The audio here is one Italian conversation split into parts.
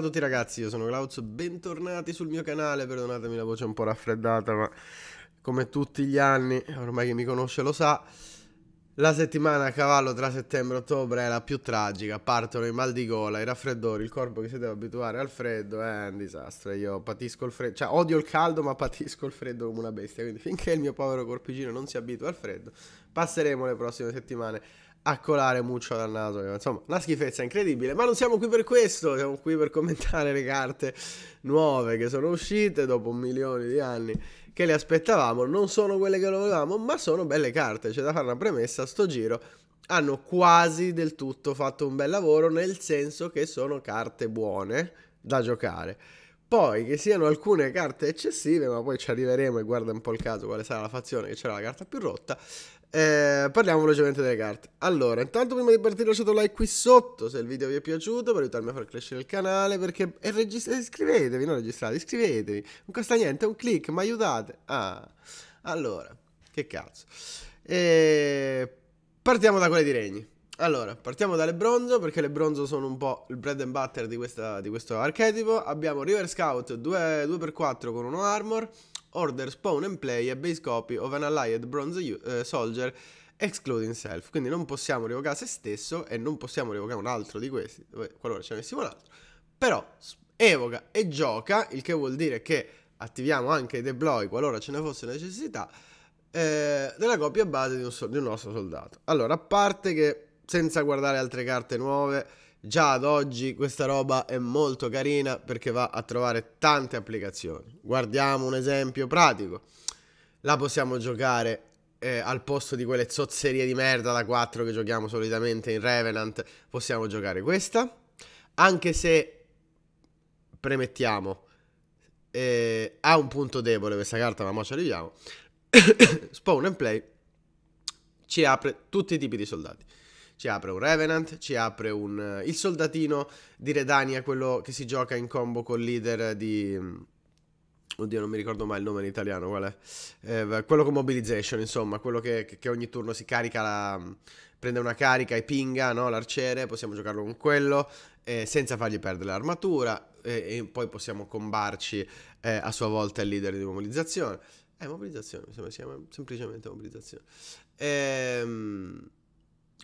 A tutti ragazzi, io sono Klaus, bentornati sul mio canale, perdonatemi la voce un po' raffreddata, ma come tutti gli anni, ormai chi mi conosce lo sa, la settimana a cavallo tra settembre e ottobre è la più tragica, partono i mal di gola, i raffreddori, il corpo che si deve abituare al freddo è un disastro, io patisco il freddo, cioè odio il caldo ma patisco il freddo come una bestia, quindi finché il mio povero corpicino non si abitua al freddo, passeremo le prossime settimane a colare muccio dal naso. Insomma, una schifezza incredibile. Ma non siamo qui per questo, siamo qui per commentare le carte nuove che sono uscite dopo un milione di anni che le aspettavamo. Non sono quelle che volevamo, ma sono belle carte. C'è da fare una premessa, sto giro hanno quasi del tutto fatto un bel lavoro, nel senso che sono carte buone da giocare. Poi che siano alcune carte eccessive, ma poi ci arriveremo e guarda un po' il caso quale sarà la fazione che c'era la carta più rotta. Eh, parliamo velocemente delle carte. Allora, intanto prima di partire lasciate un like qui sotto se il video vi è piaciuto per aiutarmi a far crescere il canale perché è regist- iscrivetevi, non registrate, iscrivetevi. Non costa niente, è un click, ma aiutate. Ah, allora, che cazzo. E... Partiamo da quelle di regni. Allora, partiamo dalle bronzo perché le bronzo sono un po' il bread and butter di, questa, di questo archetipo. Abbiamo River Scout 2, 2x4 con uno armor order, spawn and play a base copy of an allied bronze uh, soldier excluding self. Quindi non possiamo revocare se stesso e non possiamo revocare un altro di questi, qualora ce ne avessimo un altro. Però evoca e gioca, il che vuol dire che attiviamo anche i deploy qualora ce ne fosse necessità eh, della coppia base di un, di un nostro soldato. Allora, a parte che senza guardare altre carte nuove Già ad oggi questa roba è molto carina perché va a trovare tante applicazioni. Guardiamo un esempio pratico. La possiamo giocare eh, al posto di quelle zozzerie di merda da 4 che giochiamo solitamente in Revenant. Possiamo giocare questa. Anche se premettiamo eh, ha un punto debole questa carta, ma mo ci arriviamo. Spawn and play ci apre tutti i tipi di soldati ci apre un Revenant, ci apre un, il soldatino di Redania, quello che si gioca in combo col leader di... Oddio, non mi ricordo mai il nome in italiano, qual è? Eh, quello con Mobilization, insomma, quello che, che, ogni turno si carica, la, prende una carica e pinga, no? L'arciere, possiamo giocarlo con quello, eh, senza fargli perdere l'armatura, eh, e poi possiamo combarci eh, a sua volta il leader di mobilizzazione. Eh, mobilizzazione, mi sembra si chiama semplicemente mobilizzazione. Ehm...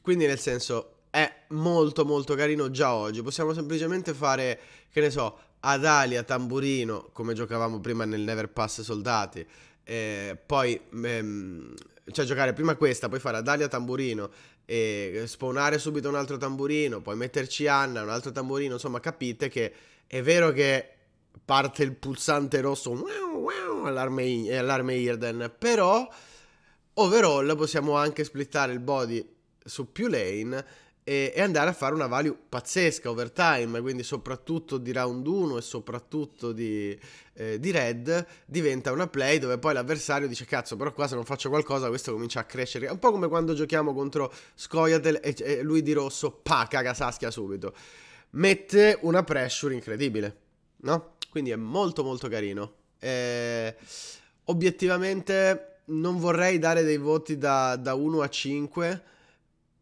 Quindi nel senso è molto molto carino già oggi. Possiamo semplicemente fare, che ne so, Adalia, tamburino, come giocavamo prima nel Never Pass Soldati. Eh, poi ehm, cioè giocare prima questa, poi fare Adalia tamburino e spawnare subito un altro tamburino, poi metterci Anna, un altro tamburino, insomma capite che è vero che parte il pulsante rosso allarme, allarme Irden, però overall possiamo anche splittare il body su più lane e, e, andare a fare una value pazzesca overtime, quindi soprattutto di round 1 e soprattutto di, eh, di red, diventa una play dove poi l'avversario dice cazzo però qua se non faccio qualcosa questo comincia a crescere, è un po' come quando giochiamo contro Skoyatel e, e lui di rosso, pa, caga Saskia subito, mette una pressure incredibile, no? Quindi è molto molto carino. E, obiettivamente non vorrei dare dei voti da, da 1 a 5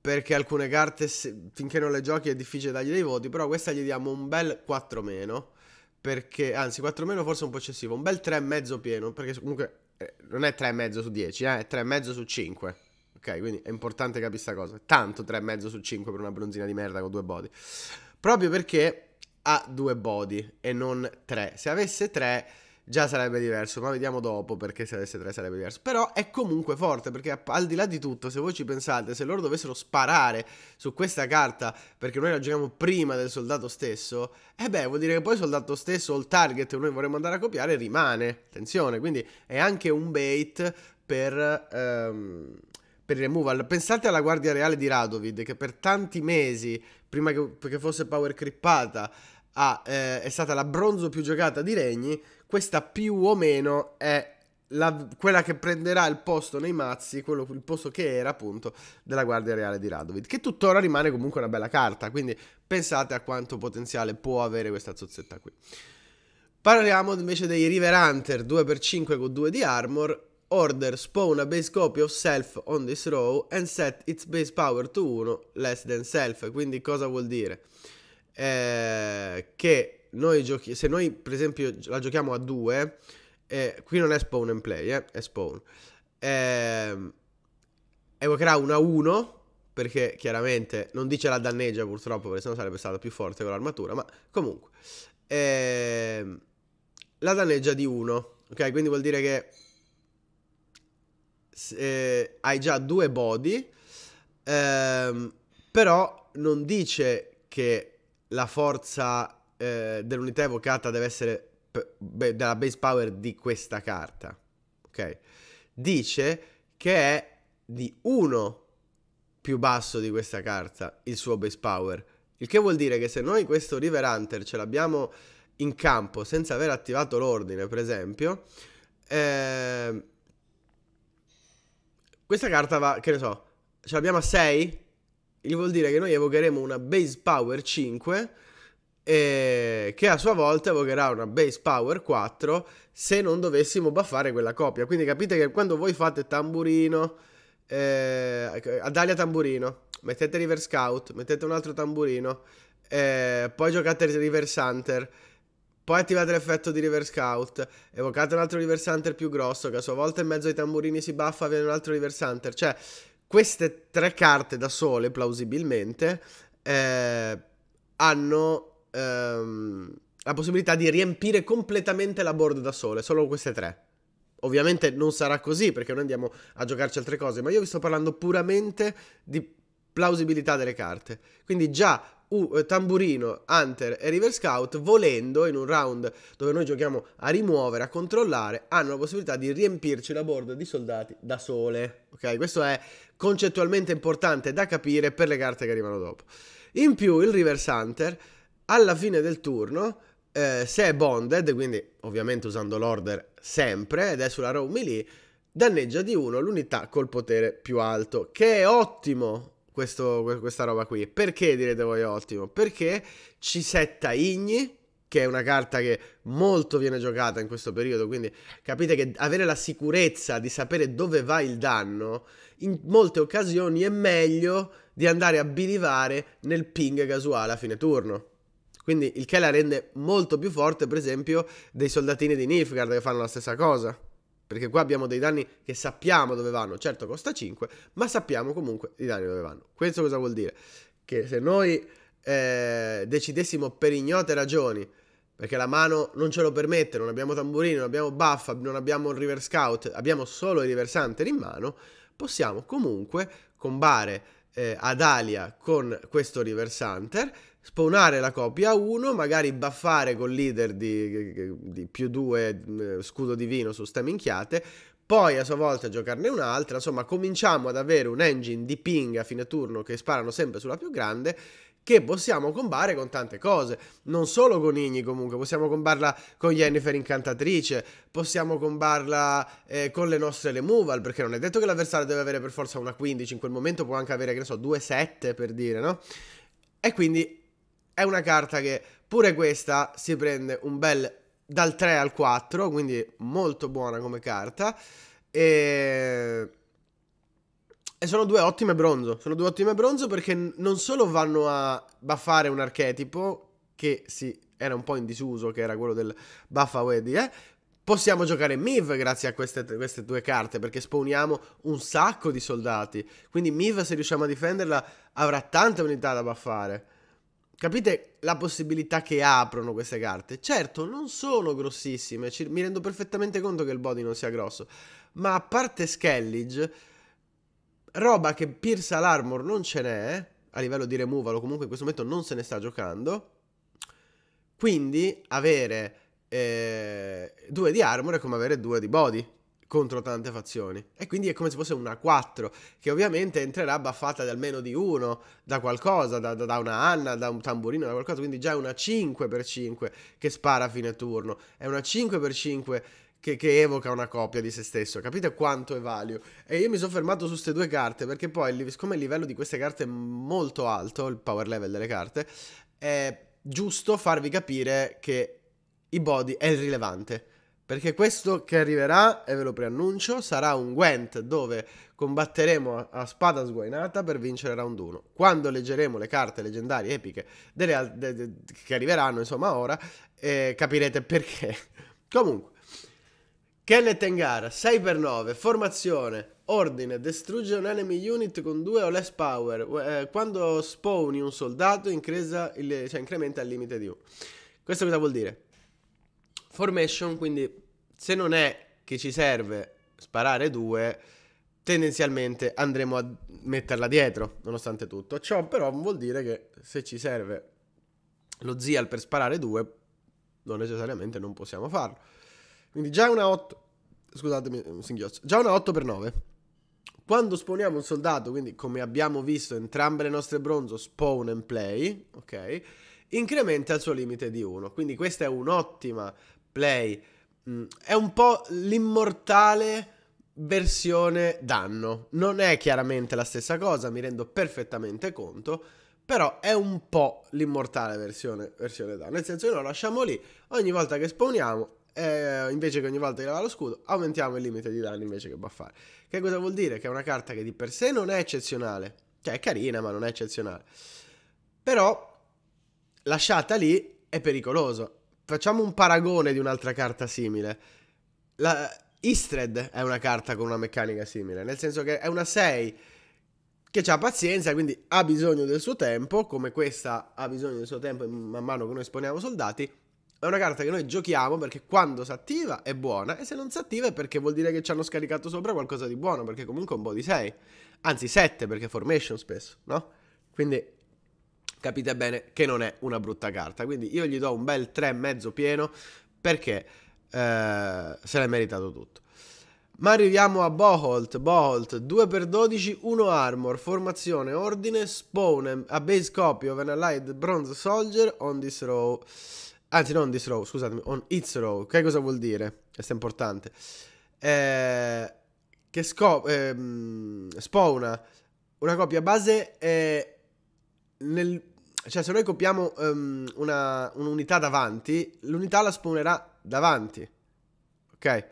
perché alcune carte finché non le giochi è difficile dargli dei voti, però questa gli diamo un bel 4 meno, perché anzi 4 meno forse un po' eccessivo, un bel 3,5 pieno, perché comunque eh, non è 3,5 su 10, eh, è 3,5 su 5. Ok, quindi è importante capire questa cosa. Tanto 3,5 su 5 per una bronzina di merda con due body. Proprio perché ha due body e non 3. Se avesse 3 già sarebbe diverso, ma vediamo dopo perché se avesse 3 sarebbe diverso. Però è comunque forte perché al di là di tutto, se voi ci pensate, se loro dovessero sparare su questa carta perché noi la giochiamo prima del soldato stesso, eh beh, vuol dire che poi il soldato stesso o il target che noi vorremmo andare a copiare rimane. Attenzione, quindi è anche un bait per... Um, per il removal. Pensate alla guardia reale di Radovid che per tanti mesi, prima che, che fosse power crippata, ha, eh, è stata la bronzo più giocata di Regni questa più o meno è la, quella che prenderà il posto nei mazzi, quello, il posto che era appunto della Guardia Reale di Radovid, che tuttora rimane comunque una bella carta, quindi pensate a quanto potenziale può avere questa zozzetta qui. Parliamo invece dei River Hunter 2x5 con 2 di armor, order spawn a base copy of self on this row and set its base power to 1 less than self, quindi cosa vuol dire? Eh, che noi giochi- se noi per esempio la giochiamo a due, eh, qui non è spawn and play, eh, è spawn. Eh, evocherà una 1 perché chiaramente non dice la danneggia purtroppo perché sennò sarebbe stata più forte con l'armatura, ma comunque eh, la danneggia di 1, ok? Quindi vuol dire che eh, hai già due body, ehm, però non dice che la forza eh, dell'unità evocata deve essere p- be- della base power di questa carta, ok? Dice che è di 1 più basso di questa carta il suo base power. Il che vuol dire che se noi questo River Hunter ce l'abbiamo in campo senza aver attivato l'ordine, per esempio, eh, questa carta va, che ne so, ce l'abbiamo a 6, il vuol dire che noi evocheremo una base power 5 e che a sua volta evocherà una base power 4 se non dovessimo buffare quella copia. Quindi capite che quando voi fate tamburino, eh, Adalia tamburino, mettete River Scout, mettete un altro tamburino, eh, poi giocate River Hunter poi attivate l'effetto di River Scout, evocate un altro River Hunter più grosso, che a sua volta in mezzo ai tamburini si buffa, viene un altro River Hunter. Cioè, queste tre carte da sole, plausibilmente, eh, hanno ehm, la possibilità di riempire completamente la board da sole, solo queste tre. Ovviamente non sarà così perché noi andiamo a giocarci altre cose, ma io vi sto parlando puramente di plausibilità delle carte. Quindi già uh, Tamburino, Hunter e River Scout, volendo in un round dove noi giochiamo a rimuovere, a controllare, hanno la possibilità di riempirci la board di soldati da sole. Ok, questo è concettualmente importante da capire per le carte che arrivano dopo. In più, il River Hunter, alla fine del turno, eh, se è bonded, quindi ovviamente usando l'order sempre, ed è sulla row melee, danneggia di 1 l'unità col potere più alto, che è ottimo questo, questa roba qui. Perché direte voi ottimo? Perché ci setta Igni, che è una carta che molto viene giocata in questo periodo, quindi capite che avere la sicurezza di sapere dove va il danno in molte occasioni è meglio di andare a bilivare nel ping casuale a fine turno. Quindi il che la rende molto più forte, per esempio, dei soldatini di Nilfgaard che fanno la stessa cosa. Perché qua abbiamo dei danni che sappiamo dove vanno. Certo costa 5, ma sappiamo comunque i danni dove vanno. Questo cosa vuol dire? Che se noi eh, decidessimo per ignote ragioni, perché la mano non ce lo permette, non abbiamo tamburini, non abbiamo buff, non abbiamo il river scout, abbiamo solo il river hunter in mano, possiamo comunque combare eh, Adalia con questo river hunter spawnare la copia 1, magari buffare col leader di, di più 2 eh, scudo divino su ste minchiate, poi a sua volta giocarne un'altra, insomma cominciamo ad avere un engine di ping a fine turno che sparano sempre sulla più grande che possiamo combare con tante cose, non solo con Igni comunque, possiamo combarla con Jennifer Incantatrice, possiamo combarla eh, con le nostre removal, perché non è detto che l'avversario deve avere per forza una 15, in quel momento può anche avere, che ne so, 2-7 per dire, no? E quindi è una carta che pure questa si prende un bel dal 3 al 4, quindi molto buona come carta. E... e sono due ottime bronzo. Sono due ottime bronzo perché non solo vanno a buffare un archetipo che sì, era un po' in disuso, che era quello del buff away eh, Possiamo giocare Miv grazie a queste, queste, due carte perché spawniamo un sacco di soldati. Quindi Miv se riusciamo a difenderla avrà tante unità da buffare. Capite la possibilità che aprono queste carte? Certo, non sono grossissime, ci, mi rendo perfettamente conto che il body non sia grosso, ma a parte Skellige, roba che pierce l'armor non ce n'è, a livello di removal comunque in questo momento non se ne sta giocando, quindi avere eh, due di armor è come avere due di body contro tante fazioni. E quindi è come se fosse una 4, che ovviamente entrerà buffata di almeno di uno, da qualcosa, da, da, una Anna, da un tamburino, da qualcosa. Quindi già è una 5x5 che spara a fine turno. È una 5x5 che, che, evoca una copia di se stesso. Capite quanto è value? E io mi sono fermato su queste due carte perché poi, siccome il livello di queste carte è molto alto, il power level delle carte, è giusto farvi capire che i body è irrilevante Perché questo che arriverà, e ve lo preannuncio, sarà un Gwent dove combatteremo a, spada sguainata per vincere round 1. Quando leggeremo le carte leggendarie epiche delle, de, de, che arriveranno, insomma, ora, eh, capirete perché. Comunque, Kenneth Engar, 6x9, formazione, ordine, distrugge un enemy unit con 2 o less power. Eh, quando spawni un soldato il, cioè, incrementa il limite di 1. Questo cosa vuol dire? Formation, quindi se non è che ci serve sparare 2, tendenzialmente andremo a metterla dietro, nonostante tutto. Ciò però vuol dire che se ci serve lo Zial per sparare 2, non necessariamente non possiamo farlo. Quindi già una 8, scusatemi, singhiozzo, già una 8 per 9. Quando spawniamo un soldato, quindi come abbiamo visto entrambe le nostre bronzo, spawn and play, ok? Incrementa il suo limite di 1. Quindi questa è un'ottima play. Mm, è un po' l'immortale versione danno. Non è chiaramente la stessa cosa, mi rendo perfettamente conto. Però è un po' l'immortale versione, versione danno. Nel senso che lo lasciamo lì. Ogni volta che spawniamo eh, invece che ogni volta che leva lo scudo, aumentiamo il limite di danni invece che buffare. Che cosa vuol dire? Che è una carta che di per sé non è eccezionale. Cioè è carina, ma non è eccezionale. Però, lasciata lì, è pericoloso. Facciamo un paragone di un'altra carta simile. La Istred è una carta con una meccanica simile, nel senso che è una 6 che ha pazienza, quindi ha bisogno del suo tempo, come questa ha bisogno del suo tempo man mano che noi esponiamo soldati, è una carta che noi giochiamo perché quando si attiva è buona e se non si attiva è perché vuol dire che ci hanno scaricato sopra qualcosa di buono, perché comunque è un body 6, anzi 7 perché formation spesso, no? Quindi capite bene che non è una brutta carta, quindi io gli do un bel 3,5 pieno perché eh, se l'è meritato tutto. Ma arriviamo a Boholt, Boholt 2x12, 1 armor, formazione, ordine, spawn, a base copy of an allied bronze soldier on this row. Anzi, non this row, scusatemi, on its row. Che cosa vuol dire? Questo è importante. Eh, che sco- ehm, spawna una copia base eh, nel, cioè se noi copiamo um, una, un'unità davanti, l'unità la spawnerà davanti. Ok?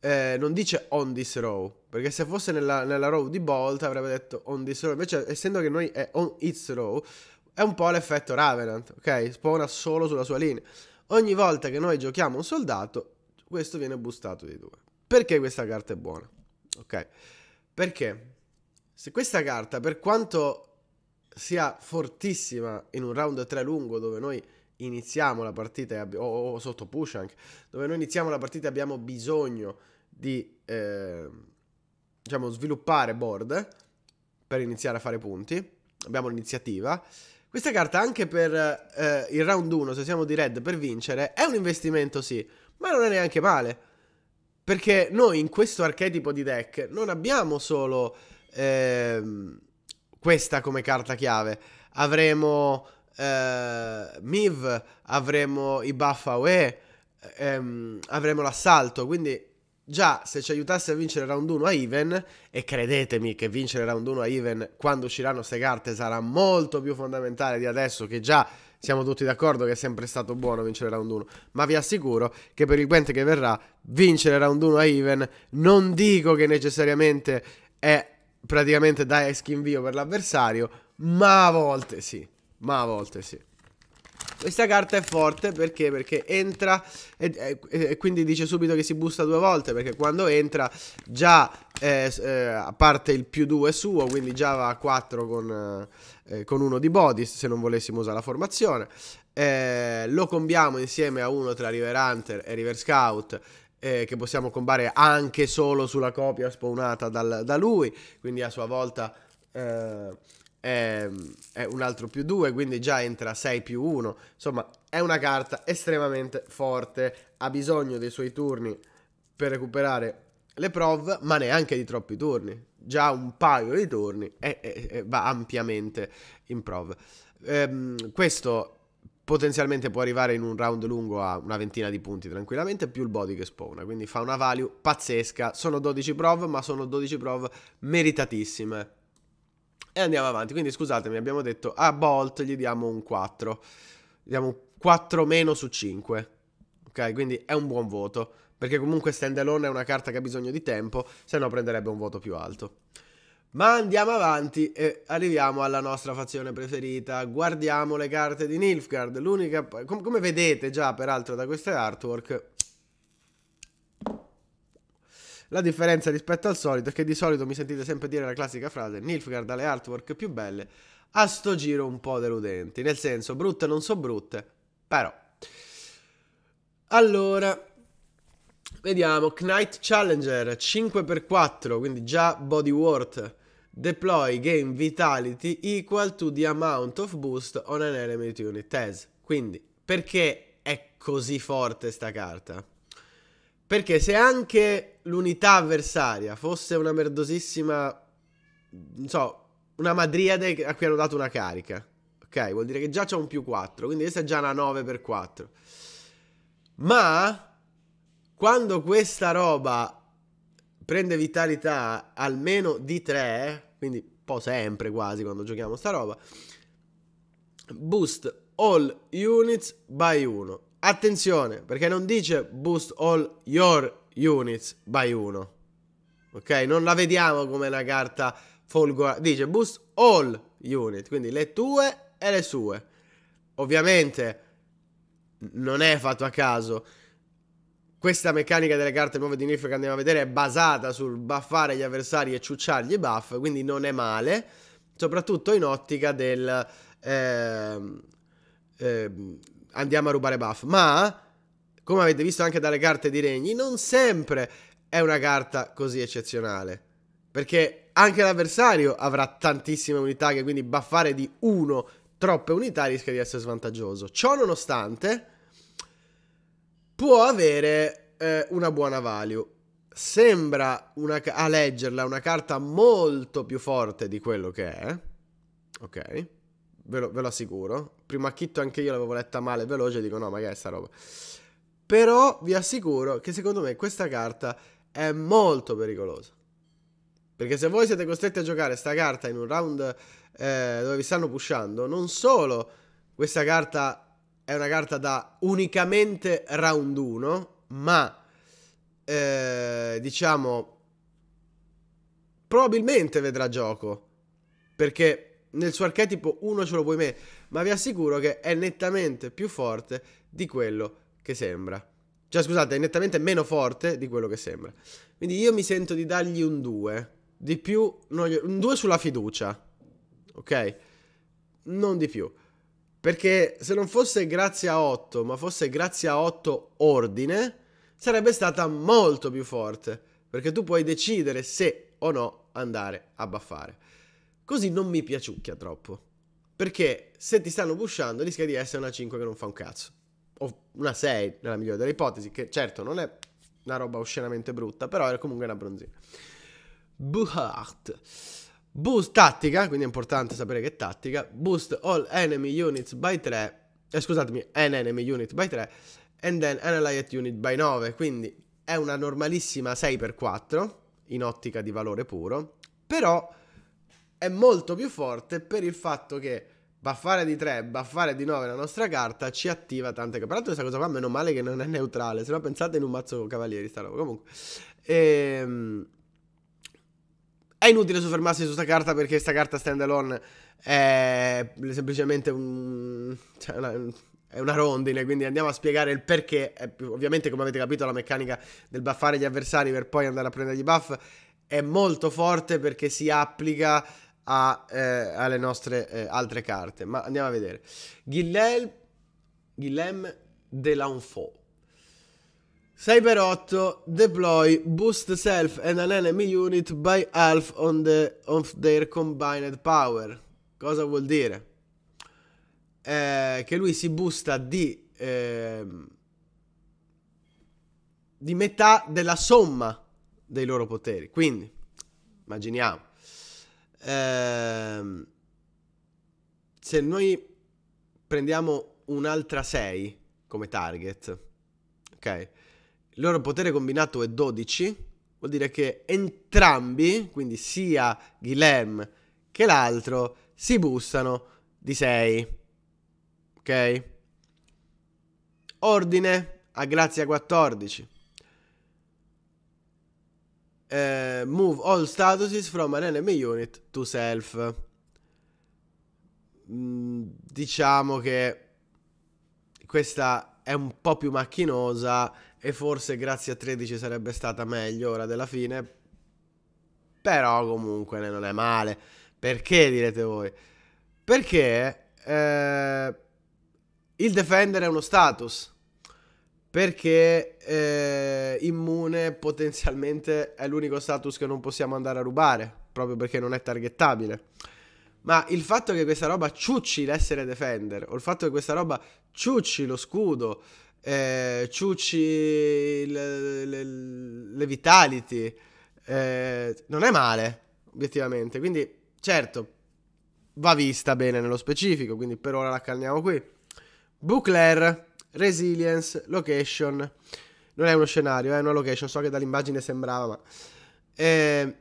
Eh, non dice on this row, perché se fosse nella, nella row di Bolt avrebbe detto on this row, invece essendo che noi è on its row, è un po' l'effetto Ravenant, ok? Spawna solo sulla sua linea. Ogni volta che noi giochiamo un soldato, questo viene boostato di 2. Perché questa carta è buona? Ok? Perché se questa carta, per quanto sia fortissima in un round 3 lungo dove noi iniziamo la partita abbi- o, o, sotto push anche, dove noi iniziamo la partita e abbiamo bisogno di eh, diciamo sviluppare board per iniziare a fare punti, abbiamo l'iniziativa questa carta anche per eh, il round 1, se siamo di red per vincere, è un investimento sì, ma non è neanche male. Perché noi in questo archetipo di deck non abbiamo solo eh, questa come carta chiave. Avremo eh, Miv, avremo i buff AOE, ehm, avremo l'assalto, quindi Già, se ci aiutasse a vincere round 1 a even, e credetemi che vincere round 1 a even quando usciranno queste carte sarà molto più fondamentale di adesso, che già siamo tutti d'accordo che è sempre stato buono vincere round 1, ma vi assicuro che per il Gwent che verrà, vincere round 1 a even, non dico che necessariamente è praticamente da eschi per l'avversario, ma a volte sì, ma a volte sì. Questa carta è forte perché? Perché entra e, e, e, quindi dice subito che si busta due volte perché quando entra già eh, eh, parte il più 2 suo, quindi già va a 4 con, eh, con uno di bodies se non volessimo usare la formazione. Eh, lo combiamo insieme a uno tra River Hunter e River Scout eh, che possiamo combare anche solo sulla copia spawnata dal, da lui, quindi a sua volta eh, è, è un altro più 2, quindi già entra 6 più 1. Insomma, è una carta estremamente forte, ha bisogno dei suoi turni per recuperare le prov, ma neanche di troppi turni. Già un paio di turni e, e, e va ampiamente in prov. Ehm, questo potenzialmente può arrivare in un round lungo a una ventina di punti tranquillamente, più il body che spawna, quindi fa una value pazzesca. Sono 12 prov, ma sono 12 prov meritatissime e andiamo avanti. Quindi scusatemi, abbiamo detto a Bolt gli diamo un 4. Gli diamo un 4 meno su 5. Ok? Ok, quindi è un buon voto. Perché comunque standalone è una carta che ha bisogno di tempo, se no prenderebbe un voto più alto. Ma andiamo avanti e arriviamo alla nostra fazione preferita. Guardiamo le carte di Nilfgaard. L'unica, com- come vedete già peraltro da queste artwork, la differenza rispetto al solito è che di solito mi sentite sempre dire la classica frase Nilfgaard ha le artwork più belle, a sto giro un po' deludenti. Nel senso, brutte non so brutte, però. Allora, vediamo. Knight Challenger 5x4, quindi già body worth. Deploy game vitality equal to the amount of boost on an enemy unit as. Quindi, perché è così forte sta carta? Perché se anche l'unità avversaria fosse una merdosissima, non so, una madriade a cui hanno dato una carica, ok? Vuol dire che già c'è un più 4, quindi questa è già una 9 per 4. Ma quando questa roba prende vitalità almeno di 3, quindi un po' sempre quasi quando giochiamo sta roba, boost all units by 1. Attenzione, perché non dice boost all your units by 1. Ok? Non la vediamo come una carta folgore. Dice boost all unit, quindi le tue e le sue. Ovviamente non è fatto a caso. Questa meccanica delle carte nuove di Nif che andiamo a vedere è basata sul buffare gli avversari e ciucciargli i buff, quindi non è male, soprattutto in ottica del... Eh, eh, andiamo a rubare buff. Ma, come avete visto anche dalle carte di regni, non sempre è una carta così eccezionale. Perché anche l'avversario avrà tantissime unità che quindi buffare di uno troppe unità rischia di essere svantaggioso. Ciò nonostante, può avere eh, una buona value. Sembra una, a leggerla una carta molto più forte di quello che è. Ok ve lo, ve lo assicuro. Prima acchitto anche io l'avevo letta male veloce, dico no, ma che è sta roba. Però vi assicuro che secondo me questa carta è molto pericolosa. Perché se voi siete costretti a giocare sta carta in un round eh, dove vi stanno pushando, non solo questa carta è una carta da unicamente round 1, ma eh, diciamo probabilmente vedrà gioco. Perché nel suo archetipo uno ce lo puoi mettere, ma vi assicuro che è nettamente più forte di quello che sembra. Cioè, scusate, è nettamente meno forte di quello che sembra. Quindi io mi sento di dargli un 2. Di più, un 2 sulla fiducia. Ok? Non di più. Perché se non fosse grazie a 8, ma fosse grazie a 8 ordine, sarebbe stata molto più forte. Perché tu puoi decidere se o no andare a baffare. Così non mi piaciucchia troppo. Perché se ti stanno pushando rischia di essere una 5 che non fa un cazzo. O una 6 nella migliore delle ipotesi, che certo non è una roba oscenamente brutta, però è comunque una bronzina. Buhart. Boost tattica, quindi è importante sapere che tattica. Boost all enemy units by 3. Eh, scusatemi, an enemy unit by 3. And then annihilate unit by 9. Quindi è una normalissima 6x4 in ottica di valore puro. Però è molto più forte per il fatto che baffare di 3, baffare di 9 la nostra carta ci attiva tante cose. Peraltro questa cosa qua meno male che non è neutrale, se no pensate in un mazzo cavalieri sta roba. Comunque, ehm, è inutile soffermarsi su questa carta perché questa carta standalone è semplicemente un, cioè una, è una rondine, quindi andiamo a spiegare il perché. ovviamente, come avete capito, la meccanica del buffare gli avversari per poi andare a prendere i buff è molto forte perché si applica a, eh, alle nostre eh, altre carte. Ma andiamo a vedere. Guillem, Guillem de l'Enfant. 6x8 deploy boost self and an enemy unit by half on, the, of their combined power. Cosa vuol dire? Eh, che lui si boosta di, eh, di metà della somma dei loro poteri. Quindi, immaginiamo ehm, se noi prendiamo un'altra 6 come target, ok? Il loro potere combinato è 12, vuol dire che entrambi, quindi sia Guilhem che l'altro, si boostano di 6. Ok? Ordine a grazia 14. Eh, move all statuses from an enemy unit to self. Mm, diciamo che questa è un po' più macchinosa e forse grazie a 13 sarebbe stata meglio ora della fine. Però comunque non è male. Perché direte voi? Perché eh, il defender è uno status. Perché eh, immune potenzialmente è l'unico status che non possiamo andare a rubare. Proprio perché non è targettabile. Ma il fatto che questa roba ciucci l'essere defender, o il fatto che questa roba ciucci lo scudo, eh, ciucci le, le, le vitality, eh, non è male, obiettivamente. Quindi, certo, va vista bene nello specifico, quindi per ora la calmiamo qui. Bucler, Resilience, Location. Non è uno scenario, è una location, so che dall'immagine sembrava, ma... Eh,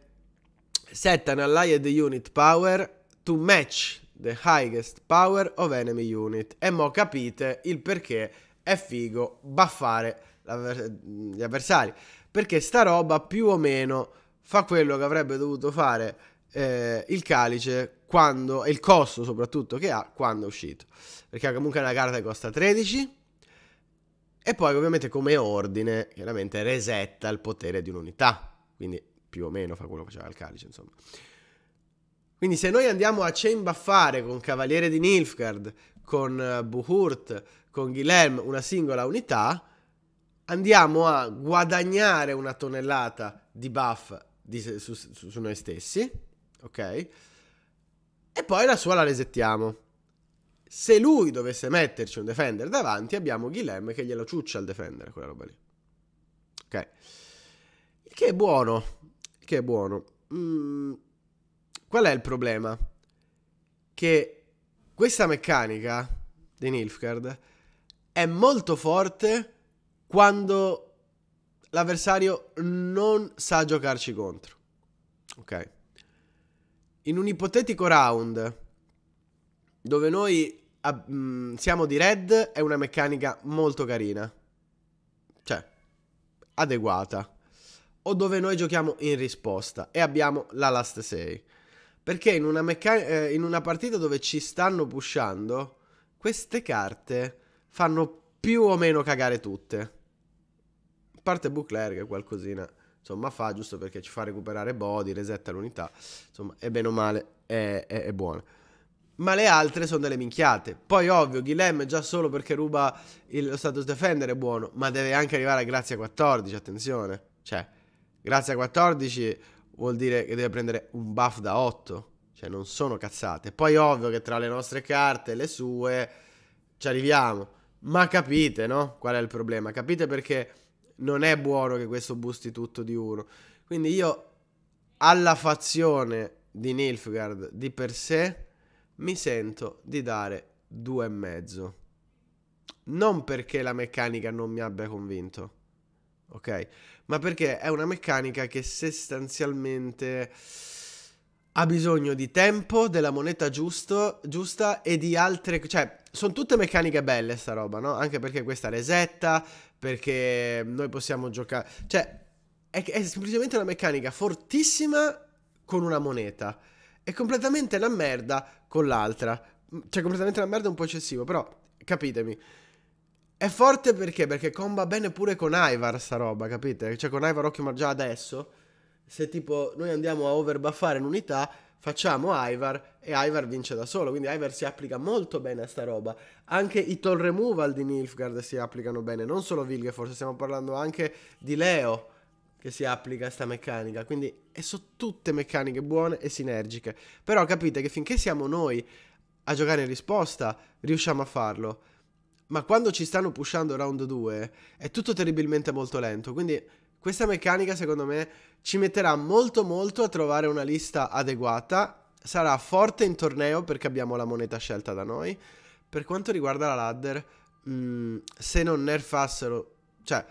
set an allied unit power to match the highest power of enemy unit. E mo capite il perché è figo buffare gli avversari. Perché sta roba più o meno fa quello che avrebbe dovuto fare eh, il calice quando, e il costo soprattutto che ha quando è uscito. Perché comunque è una carta che costa 13 e poi ovviamente come ordine chiaramente resetta il potere di un'unità. Quindi più o meno fa quello che faceva il calice insomma. Quindi se noi andiamo a chain buffare con Cavaliere di Nilfgaard, con uh, Buhurt, con Guilherme una singola unità, andiamo a guadagnare una tonnellata di buff di, su, su, su noi stessi, ok? E poi la sua la resettiamo. Se lui dovesse metterci un defender davanti, abbiamo Guilherme che glielo ciuccia al defender, quella roba lì. Ok? Il che è buono. Il che è buono. Mm, qual è il problema? Che questa meccanica di Nilfgaard è molto forte quando l'avversario non sa giocarci contro. Ok? In un ipotetico round dove noi uh, siamo di red è una meccanica molto carina. Cioè, adeguata. O dove noi giochiamo in risposta e abbiamo la last 6. Perché in una, eh, in una partita dove ci stanno pushando, queste carte fanno più o meno cagare tutte. A parte Bucler che qualcosina insomma fa giusto perché ci fa recuperare body, resetta l'unità, insomma è bene o male, è, è, è buona. Ma le altre sono delle minchiate. Poi ovvio, Guilhem già solo perché ruba il, lo status defender è buono, ma deve anche arrivare a grazia 14, attenzione. Cioè, grazia 14 vuol dire che deve prendere un buff da 8. Cioè, non sono cazzate. Poi ovvio che tra le nostre carte e le sue ci arriviamo. Ma capite, no? Qual è il problema? Capite perché non è buono che questo boosti tutto di uno. Quindi io alla fazione di Nilfgaard di per sé mi sento di dare due e mezzo. Non perché la meccanica non mi abbia convinto, ok? Ma perché è una meccanica che sostanzialmente ha bisogno di tempo, della moneta giusto, giusta e di altre... Cioè, sono tutte meccaniche belle sta roba, no? Anche perché questa resetta, perché noi possiamo giocare... Cioè, è, è semplicemente una meccanica fortissima con una moneta. È completamente la merda con l'altra. Cioè, completamente la merda è un po' eccessivo, però capitemi. È forte perché? Perché comba bene pure con Ivar sta roba, capite? Cioè con Ivar occhio già adesso se tipo noi andiamo a overbuffare un'unità, facciamo Ivar e Ivar vince da solo. Quindi Ivar si applica molto bene a sta roba. Anche i toll removal di Nilfgaard si applicano bene, non solo Vilge, forse stiamo parlando anche di Leo che si applica a sta meccanica. Quindi sono tutte meccaniche buone e sinergiche. Però capite che finché siamo noi a giocare in risposta, riusciamo a farlo. Ma quando ci stanno pushando round 2 è tutto terribilmente molto lento. Quindi questa meccanica secondo me ci metterà molto molto a trovare una lista adeguata. Sarà forte in torneo perché abbiamo la moneta scelta da noi. Per quanto riguarda la ladder, mh, mm, se non nerfassero... Cioè,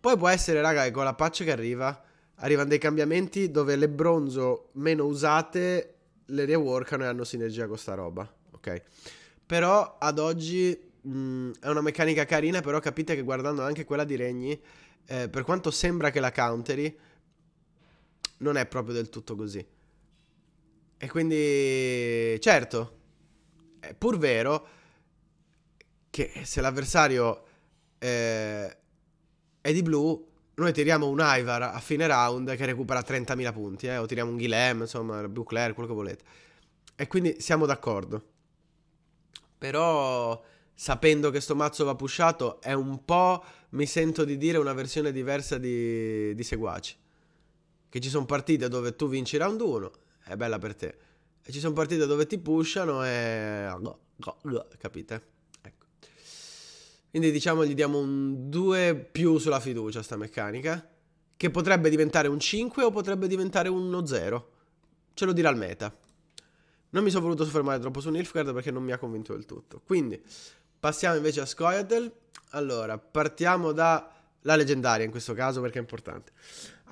poi può essere, raga, che con la patch che arriva, arrivano dei cambiamenti dove le bronzo meno usate le reworkano e hanno sinergia con sta roba, ok? Però ad oggi mh, mm, è una meccanica carina, però capite che guardando anche quella di Regni, eh, per quanto sembra che la counteri, non è proprio del tutto così. E quindi, certo, è pur vero che se l'avversario eh, è di blu, noi tiriamo un Ivar a fine round che recupera 30.000 punti, eh, o tiriamo un Guilhem, insomma, Buclair, quello che volete. E quindi siamo d'accordo. Però sapendo che sto mazzo va pushato è un po', mi sento di dire, una versione diversa di, di Seguaci. Che ci sono partite dove tu vinci round 1, è bella per te. E ci sono partite dove ti pushano e... Capite? Ecco. Quindi diciamo gli diamo un 2 più sulla fiducia sta meccanica. Che potrebbe diventare un 5 o potrebbe diventare un 1-0. Ce lo dirà il meta. Non mi sono voluto soffermare troppo su Nilfgaard perché non mi ha convinto del tutto. Quindi passiamo invece a Scoia'tael. Allora, partiamo dalla leggendaria in questo caso perché è importante.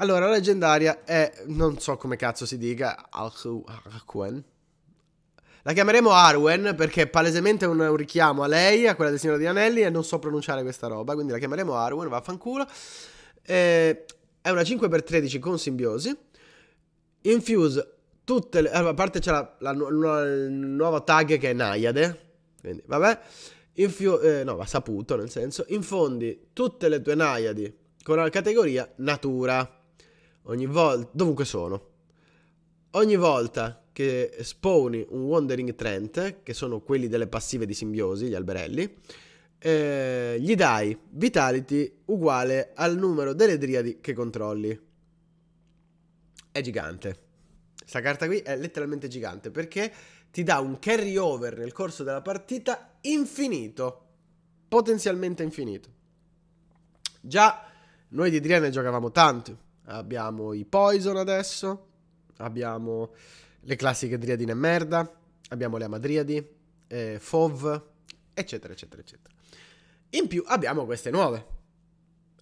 Allora, la leggendaria è, non so come cazzo si dica, Arwen. La chiameremo Arwen perché è palesemente un, un, richiamo a lei, a quella del Signore di Anelli, e non so pronunciare questa roba, quindi la chiameremo Arwen, vaffanculo. Eh, è una 5x13 con simbiosi. Infuse tutte le... a parte c'è la, la, la, il nuovo tag che è Naiade, quindi vabbè. Infio, eh, no, va saputo nel senso. Infondi tutte le tue Naiadi con la categoria Natura ogni volta, dovunque sono, ogni volta che spawni un Wandering Trent, che sono quelli delle passive di simbiosi, gli alberelli, eh, gli dai Vitality uguale al numero delle driadi che controlli. È gigante. Questa carta qui è letteralmente gigante perché ti dà un carry over nel corso della partita infinito. Potenzialmente infinito. Già noi di Driane giocavamo tanto abbiamo i Poison adesso, abbiamo le classiche Driadine merda, abbiamo le Amadriadi, eh, Fov, eccetera, eccetera, eccetera. In più abbiamo queste nuove.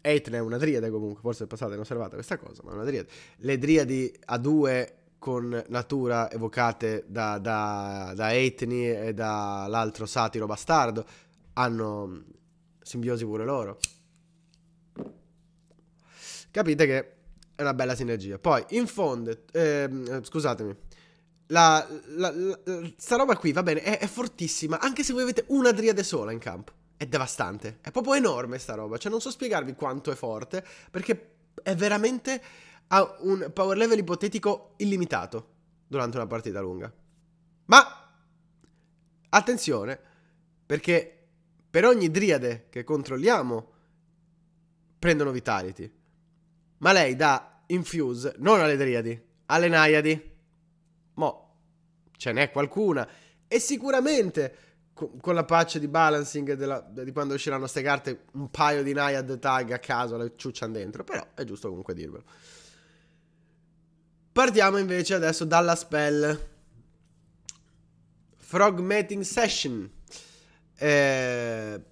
Eitne è una driade comunque, forse passate inosservata questa cosa, ma è una driade. Le driadi a due con natura evocate da, da, da Eitni e dall'altro satiro bastardo hanno simbiosi pure loro. Capite che è una bella sinergia. Poi, in fondo, ehm, scusatemi, la, la, la, sta roba qui, va bene, è, è, fortissima, anche se voi avete una driade sola in campo. È devastante, è proprio enorme sta roba, cioè non so spiegarvi quanto è forte, perché è veramente a un power level ipotetico illimitato durante una partita lunga. Ma, attenzione, perché per ogni driade che controlliamo, prendono vitality. Ma lei dà infuse non alle Driadi, alle Naiadi. Mo, ce n'è qualcuna. E sicuramente con la patch di balancing della, di quando usciranno queste carte, un paio di Naiad tag a caso le ciucciano dentro. Però è giusto comunque dirvelo. Partiamo invece adesso dalla spell. Frog Mating Session. Eh,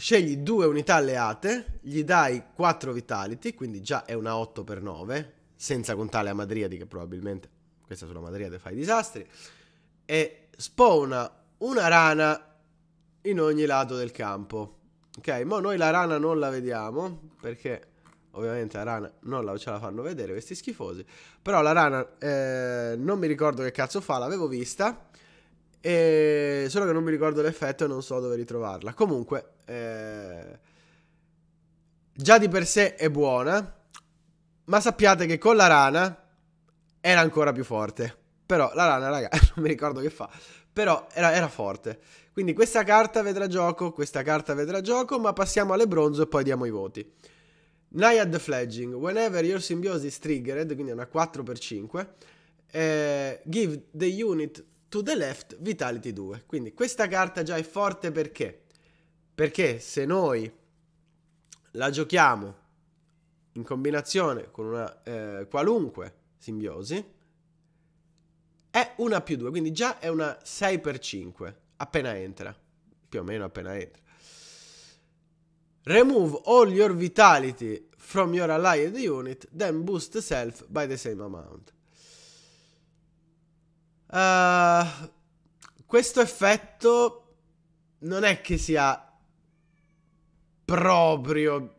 Scegli due unità alleate, gli dai 4 vitality, quindi già è una 8 x 9, senza contare la Madriadi che probabilmente, questa sulla Madriadi fa i disastri, e spawna una rana in ogni lato del campo. Ok, ma noi la rana non la vediamo, perché ovviamente la rana non la, ce la fanno vedere questi schifosi, però la rana eh, non mi ricordo che cazzo fa, l'avevo vista, e solo che non mi ricordo l'effetto e non so dove ritrovarla. Comunque, eh, già di per sé è buona, ma sappiate che con la rana era ancora più forte. Però la rana, raga, non mi ricordo che fa. Però era, era forte. Quindi questa carta vedrà gioco, questa carta vedrà gioco, ma passiamo alle bronzo e poi diamo i voti. Naiad Fledging. Whenever your symbiosis is triggered, quindi è una 4x5, eh, give the unit to the left Vitality 2. Quindi questa carta già è forte perché? Perché se noi la giochiamo in combinazione con una eh, qualunque simbiosi, è una più 2, quindi già è una 6x5 appena entra, più o meno appena entra. Remove all your vitality from your allied unit, then boost self by the same amount. Uh, questo effetto non è che sia proprio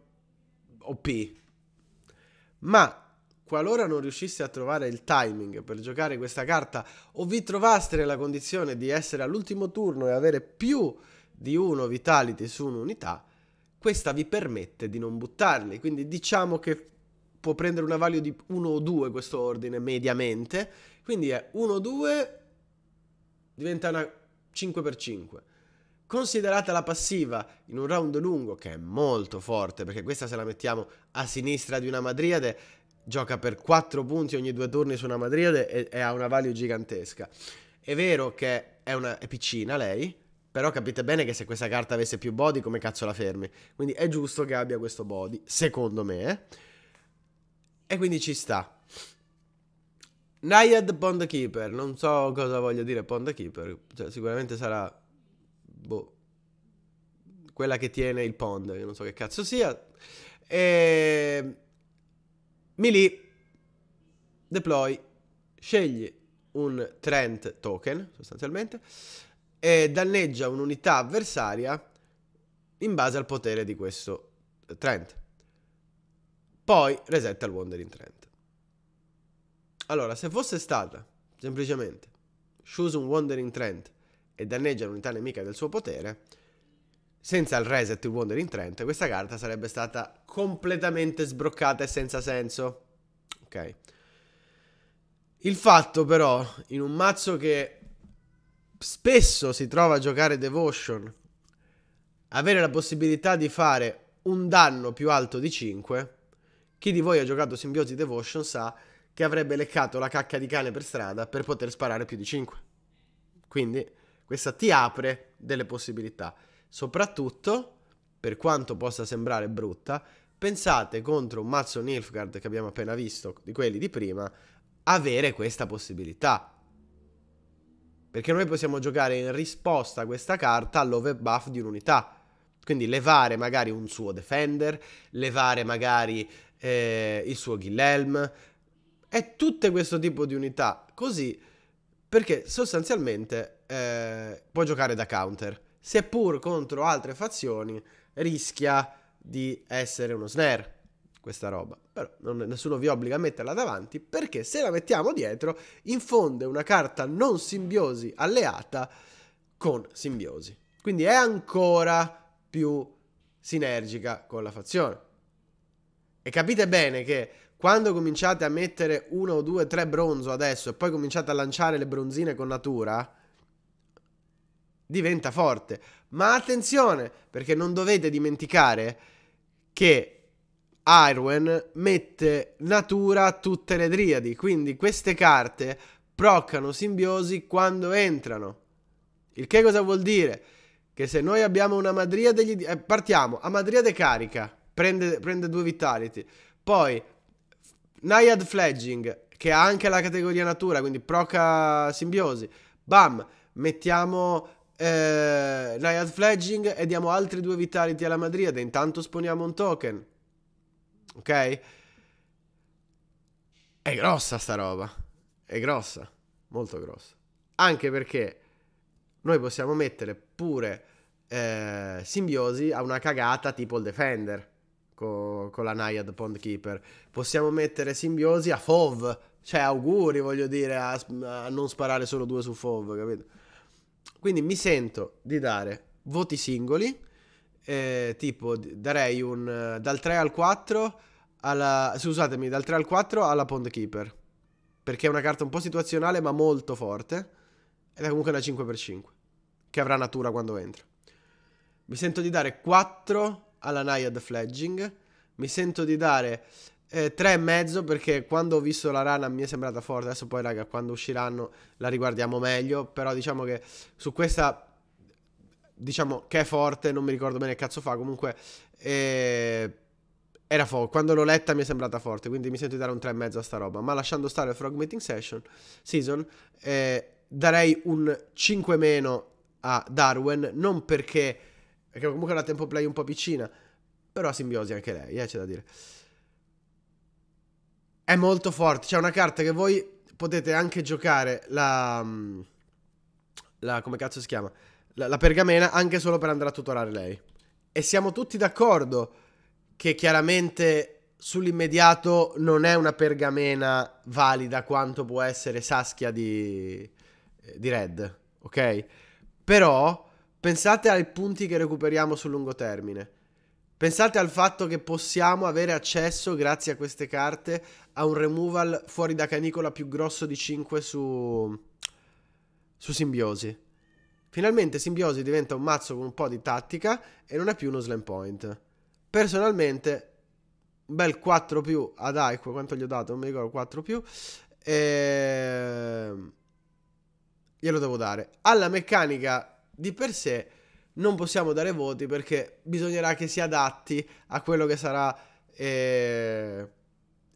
OP. Ma qualora non riuscisse a trovare il timing per giocare questa carta o vi trovaste nella condizione di essere all'ultimo turno e avere più di uno vitality su un'unità, questa vi permette di non buttarli. Quindi diciamo che può prendere una value di 1 o 2 questo ordine mediamente. Quindi è 1 o 2 diventa una 5x5. Considerata la passiva in un round lungo, che è molto forte, perché questa se la mettiamo a sinistra di una Madriade, gioca per 4 punti ogni due turni su una Madriade e, e ha una value gigantesca. È vero che è, una, è piccina lei, però capite bene che se questa carta avesse più body, come cazzo la fermi? Quindi è giusto che abbia questo body, secondo me. Eh? E quindi ci sta. Nayad Pond Keeper, non so cosa voglia dire Pond Keeper, cioè, sicuramente sarà boh, quella che tiene il pond, io non so che cazzo sia. E... Melee, deploy, scegli un Trent token, sostanzialmente, e danneggia un'unità avversaria in base al potere di questo Trent. Poi resetta il Wandering Trent. Allora, se fosse stata semplicemente choose un Wandering Trent e danneggia l'unità nemica del suo potere, senza il reset il Wandering Trent, questa carta sarebbe stata completamente sbroccata e senza senso. Ok. Il fatto però, in un mazzo che spesso si trova a giocare Devotion, avere la possibilità di fare un danno più alto di 5, chi di voi ha giocato Simbiosi Devotion sa che avrebbe leccato la cacca di cane per strada per poter sparare più di 5. Quindi questa ti apre delle possibilità. Soprattutto, per quanto possa sembrare brutta, pensate contro un mazzo Nilfgaard che abbiamo appena visto, di quelli di prima, avere questa possibilità. Perché noi possiamo giocare in risposta a questa carta all'overbuff di un'unità. Quindi levare magari un suo defender, levare magari eh, il suo Guilhelm, e tutte questo tipo di unità. Così perché sostanzialmente eh, può giocare da counter, seppur contro altre fazioni rischia di essere uno snare questa roba. Però non, nessuno vi obbliga a metterla davanti perché se la mettiamo dietro infonde una carta non simbiosi alleata con simbiosi. Quindi è ancora più sinergica con la fazione. E capite bene che quando cominciate a mettere uno o due, tre bronzo adesso e poi cominciate a lanciare le bronzine con natura, diventa forte. Ma attenzione, perché non dovete dimenticare che Irwen mette natura a tutte le driadi, quindi queste carte proccano simbiosi quando entrano. Il che cosa vuol dire? Che se noi abbiamo una madriade, gli... eh, partiamo, a madriade carica, prende, prende due vitality, poi Naiad Fledging, che ha anche la categoria natura, quindi proca simbiosi. Bam, mettiamo eh, Naiad Fledging e diamo altri due vitality alla Madriade. Intanto sponiamo un token. Ok? È grossa sta roba. È grossa. Molto grossa. Anche perché noi possiamo mettere pure eh, simbiosi a una cagata tipo il Defender con, con la Naiad Pond Keeper. Possiamo mettere simbiosi a Fov. Cioè, auguri, voglio dire, a, a non sparare solo due su Fov, capito? Quindi mi sento di dare voti singoli. Eh, tipo, darei un dal 3 al 4 alla. Scusatemi, dal 3 al 4 alla Pond Keeper. Perché è una carta un po' situazionale, ma molto forte. Ed è comunque una 5x5. Che avrà natura quando entra. Mi sento di dare 4 alla Naiad Fledging. Mi sento di dare eh, 3,5 perché quando ho visto la rana mi è sembrata forte. Adesso poi, raga, quando usciranno la riguardiamo meglio. Però diciamo che su questa, diciamo che è forte, non mi ricordo bene che cazzo fa. Comunque, eh, era forte. Quando l'ho letta mi è sembrata forte. Quindi mi sento di dare un 3,5 a sta roba. Ma lasciando stare il Frog Meeting Session, Season, eh, darei un 5 meno a Darwin. Non perché perché comunque una tempo play un po' piccina. Però ha simbiosi anche lei, eh, c'è da dire. È molto forte. C'è una carta che voi potete anche giocare la... Mm, la come cazzo si chiama? la, la pergamena anche solo per andare a tutorare lei. E siamo tutti d'accordo che chiaramente sull'immediato non è una pergamena valida quanto può essere Saskia di, di Red, ok? Però pensate ai punti che recuperiamo sul lungo termine. Pensate al fatto che possiamo avere accesso, grazie a queste carte, a un removal fuori da canicola più grosso di 5 su, su simbiosi. Finalmente simbiosi diventa un mazzo con un po' di tattica e non è più uno slam point. Personalmente, un bel 4 più ad Aiko, quanto gli ho dato? Non mi ricordo, 4 più. E... Ehm, glielo devo dare. Alla meccanica di per sé non possiamo dare voti perché bisognerà che si adatti a quello che sarà eh,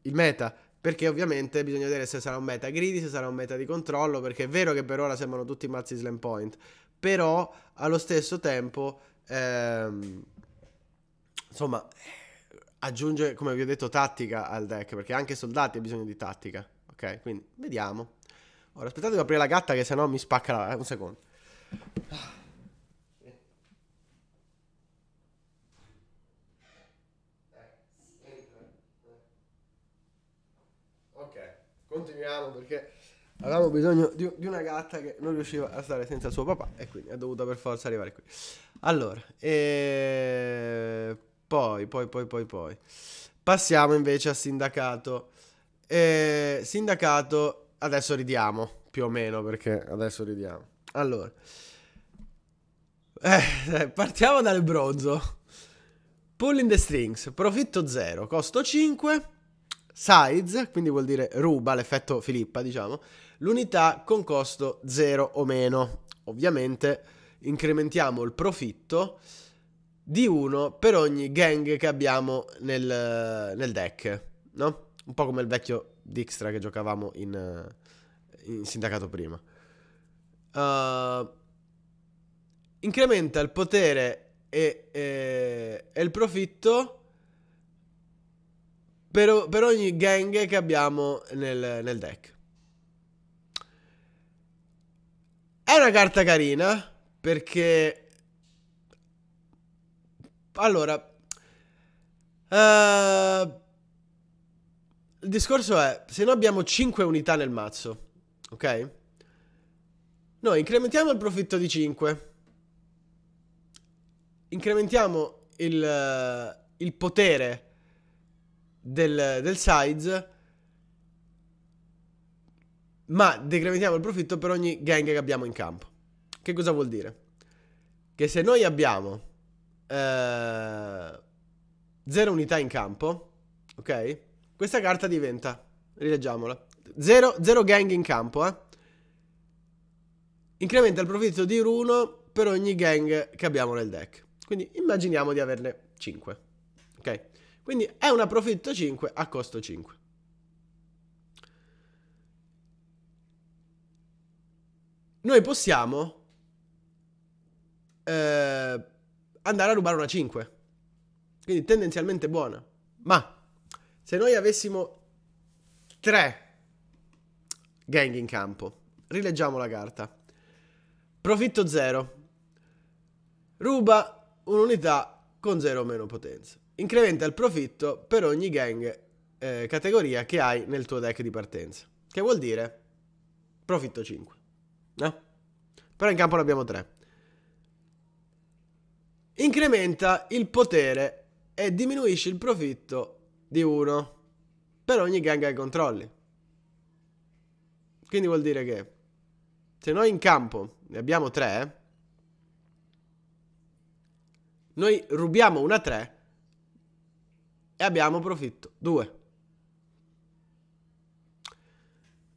il meta. Perché ovviamente bisogna vedere se sarà un meta greedy, se sarà un meta di controllo, perché è vero che per ora sembrano tutti mazzi slam point, però allo stesso tempo, ehm, insomma, aggiunge, come vi ho detto, tattica al deck, perché anche soldati hanno bisogno di tattica, ok? Quindi, vediamo. Ora, aspettate di aprire la gatta che sennò mi spacca la... un secondo. Continuiamo perché avevamo bisogno di, di, una gatta che non riusciva a stare senza suo papà e quindi è dovuta per forza arrivare qui. Allora, e... poi, poi, poi, poi, poi. Passiamo invece a sindacato. E... Sindacato, adesso ridiamo, più o meno, perché adesso ridiamo. Allora, eh, partiamo dal bronzo. Pulling the strings, profitto 0, costo 5 size, quindi vuol dire ruba, l'effetto Filippa, diciamo, l'unità con costo 0 o meno. Ovviamente incrementiamo il profitto di 1 per ogni gang che abbiamo nel, nel deck, no? Un po' come il vecchio Dijkstra che giocavamo in, in sindacato prima. Uh, incrementa il potere e, e, e il profitto per, per ogni gang che abbiamo nel, nel deck. È una carta carina perché... Allora... Uh, il discorso è, se noi abbiamo 5 unità nel mazzo, ok? Noi incrementiamo il profitto di 5. Incrementiamo il, il potere del, del size, ma decrementiamo il profitto per ogni gang che abbiamo in campo. Che cosa vuol dire? Che se noi abbiamo eh, 0 unità in campo, ok? Questa carta diventa, rileggiamola, 0, 0 gang in campo, eh? Incrementa il profitto di 1 per ogni gang che abbiamo nel deck. Quindi immaginiamo di averne 5, ok? Quindi è una profitto 5 a costo 5. Noi possiamo eh, andare a rubare una 5. Quindi tendenzialmente buona. Ma se noi avessimo 3 gang in campo, rileggiamo la carta. Profitto 0. Ruba un'unità con 0 o meno potenza incrementa il profitto per ogni gang eh, categoria che hai nel tuo deck di partenza. Che vuol dire profitto 5. No? Però in campo ne abbiamo 3. Incrementa il potere e diminuisce il profitto di 1 per ogni gang che controlli. Quindi vuol dire che se noi in campo ne abbiamo 3, noi rubiamo una 3 e abbiamo profitto. 2.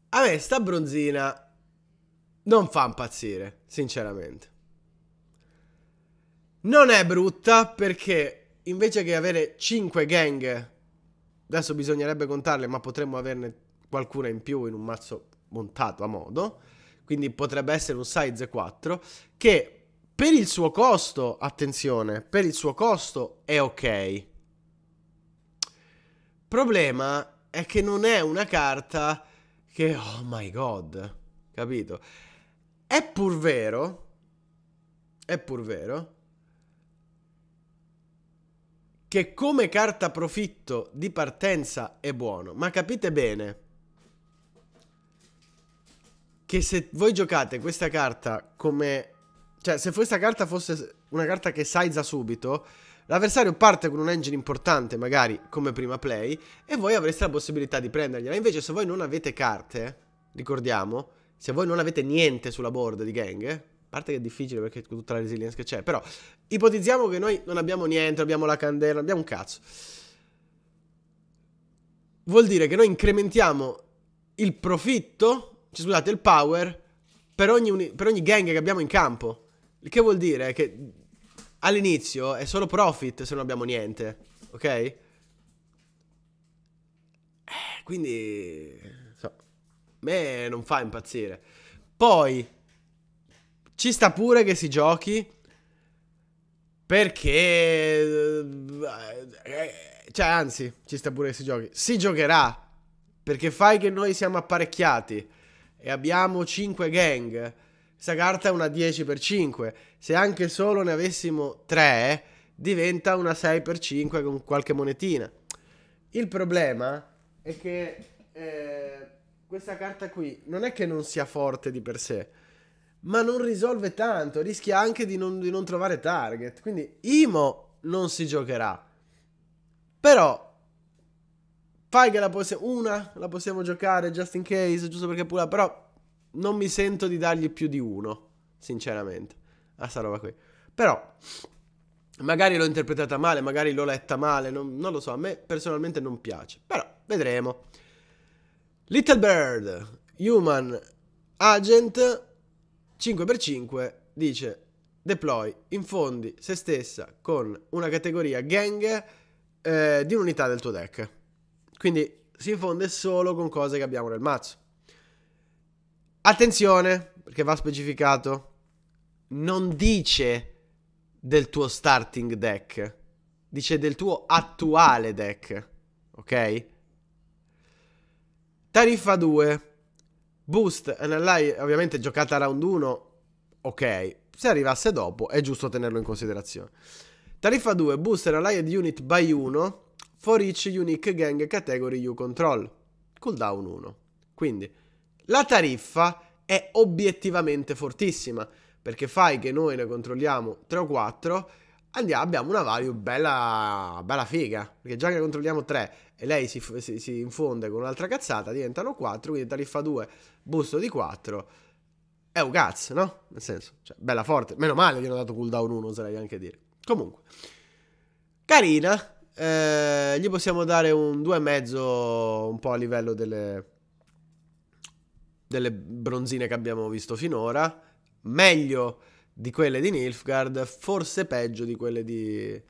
A me sta bronzina non fa impazzire, sinceramente. Non è brutta perché invece che avere 5 gang, adesso bisognerebbe contarle, ma potremmo averne qualcuna in più in un mazzo montato a modo, quindi potrebbe essere un size 4, che per il suo costo, attenzione, per il suo costo è ok. Problema è che non è una carta che, oh my god, capito? È pur vero è pur vero che come carta profitto di partenza è buono, ma capite bene che se voi giocate questa carta come... Cioè, se questa carta fosse una carta che size subito, l'avversario parte con un engine importante, magari come prima play, e voi avreste la possibilità di prendergliela. Invece, se voi non avete carte, ricordiamo, se voi non avete niente sulla board di gang, a parte che è difficile perché con tutta la resilience che c'è, però ipotizziamo che noi non abbiamo niente, abbiamo la candela, non abbiamo un cazzo. Vuol dire che noi incrementiamo il profitto scusate, il power per ogni, per ogni gang che abbiamo in campo. Il che vuol dire che all'inizio è solo profit se non abbiamo niente, ok? Eh, quindi, so, me non fa impazzire. Poi, ci sta pure che si giochi perché... Eh, cioè, anzi, ci sta pure che si giochi. Si giocherà perché fai che noi siamo apparecchiati e abbiamo 5 gang, questa carta è una 10x5. Se anche solo ne avessimo 3, diventa una 6x5 con qualche monetina. Il problema è che eh, questa carta qui non è che non sia forte di per sé, ma non risolve tanto, rischia anche di non, di non trovare target. Quindi Imo non si giocherà. Però Fai che la possiamo. Una la possiamo giocare just in case, giusto perché pure. Però non mi sento di dargli più di uno, sinceramente. A sta roba qui. Però. Magari l'ho interpretata male, magari l'ho letta male, non, non lo so, a me personalmente non piace. Però, vedremo. Little Bird, Human Agent, 5x5, dice deploy, infondi se stessa con una categoria gang eh, di unità del tuo deck. Quindi si fonde solo con cose che abbiamo nel mazzo. Attenzione, perché va specificato. Non dice del tuo starting deck. Dice del tuo attuale deck. Ok? Tariffa 2. Boost NLI, ovviamente giocata round 1. Ok. Se arrivasse dopo, è giusto tenerlo in considerazione. Tariffa 2. Boost NLI unit by 1 for each unique gang category you control. Cooldown 1. Quindi la tariffa è obiettivamente fortissima perché fai che noi ne controlliamo 3 o 4 andiamo, abbiamo una value bella, bella figa perché già che controlliamo 3 e lei si, si, si infonde con un'altra cazzata diventano 4 quindi tariffa 2 busto di 4 è un cazzo no? nel senso cioè, bella forte meno male che hanno dato cooldown 1 oserei anche dire comunque carina eh, gli possiamo dare un 2,5 un po' a livello delle, delle bronzine che abbiamo visto finora. Meglio di quelle di Nilfgaard, forse peggio di quelle di,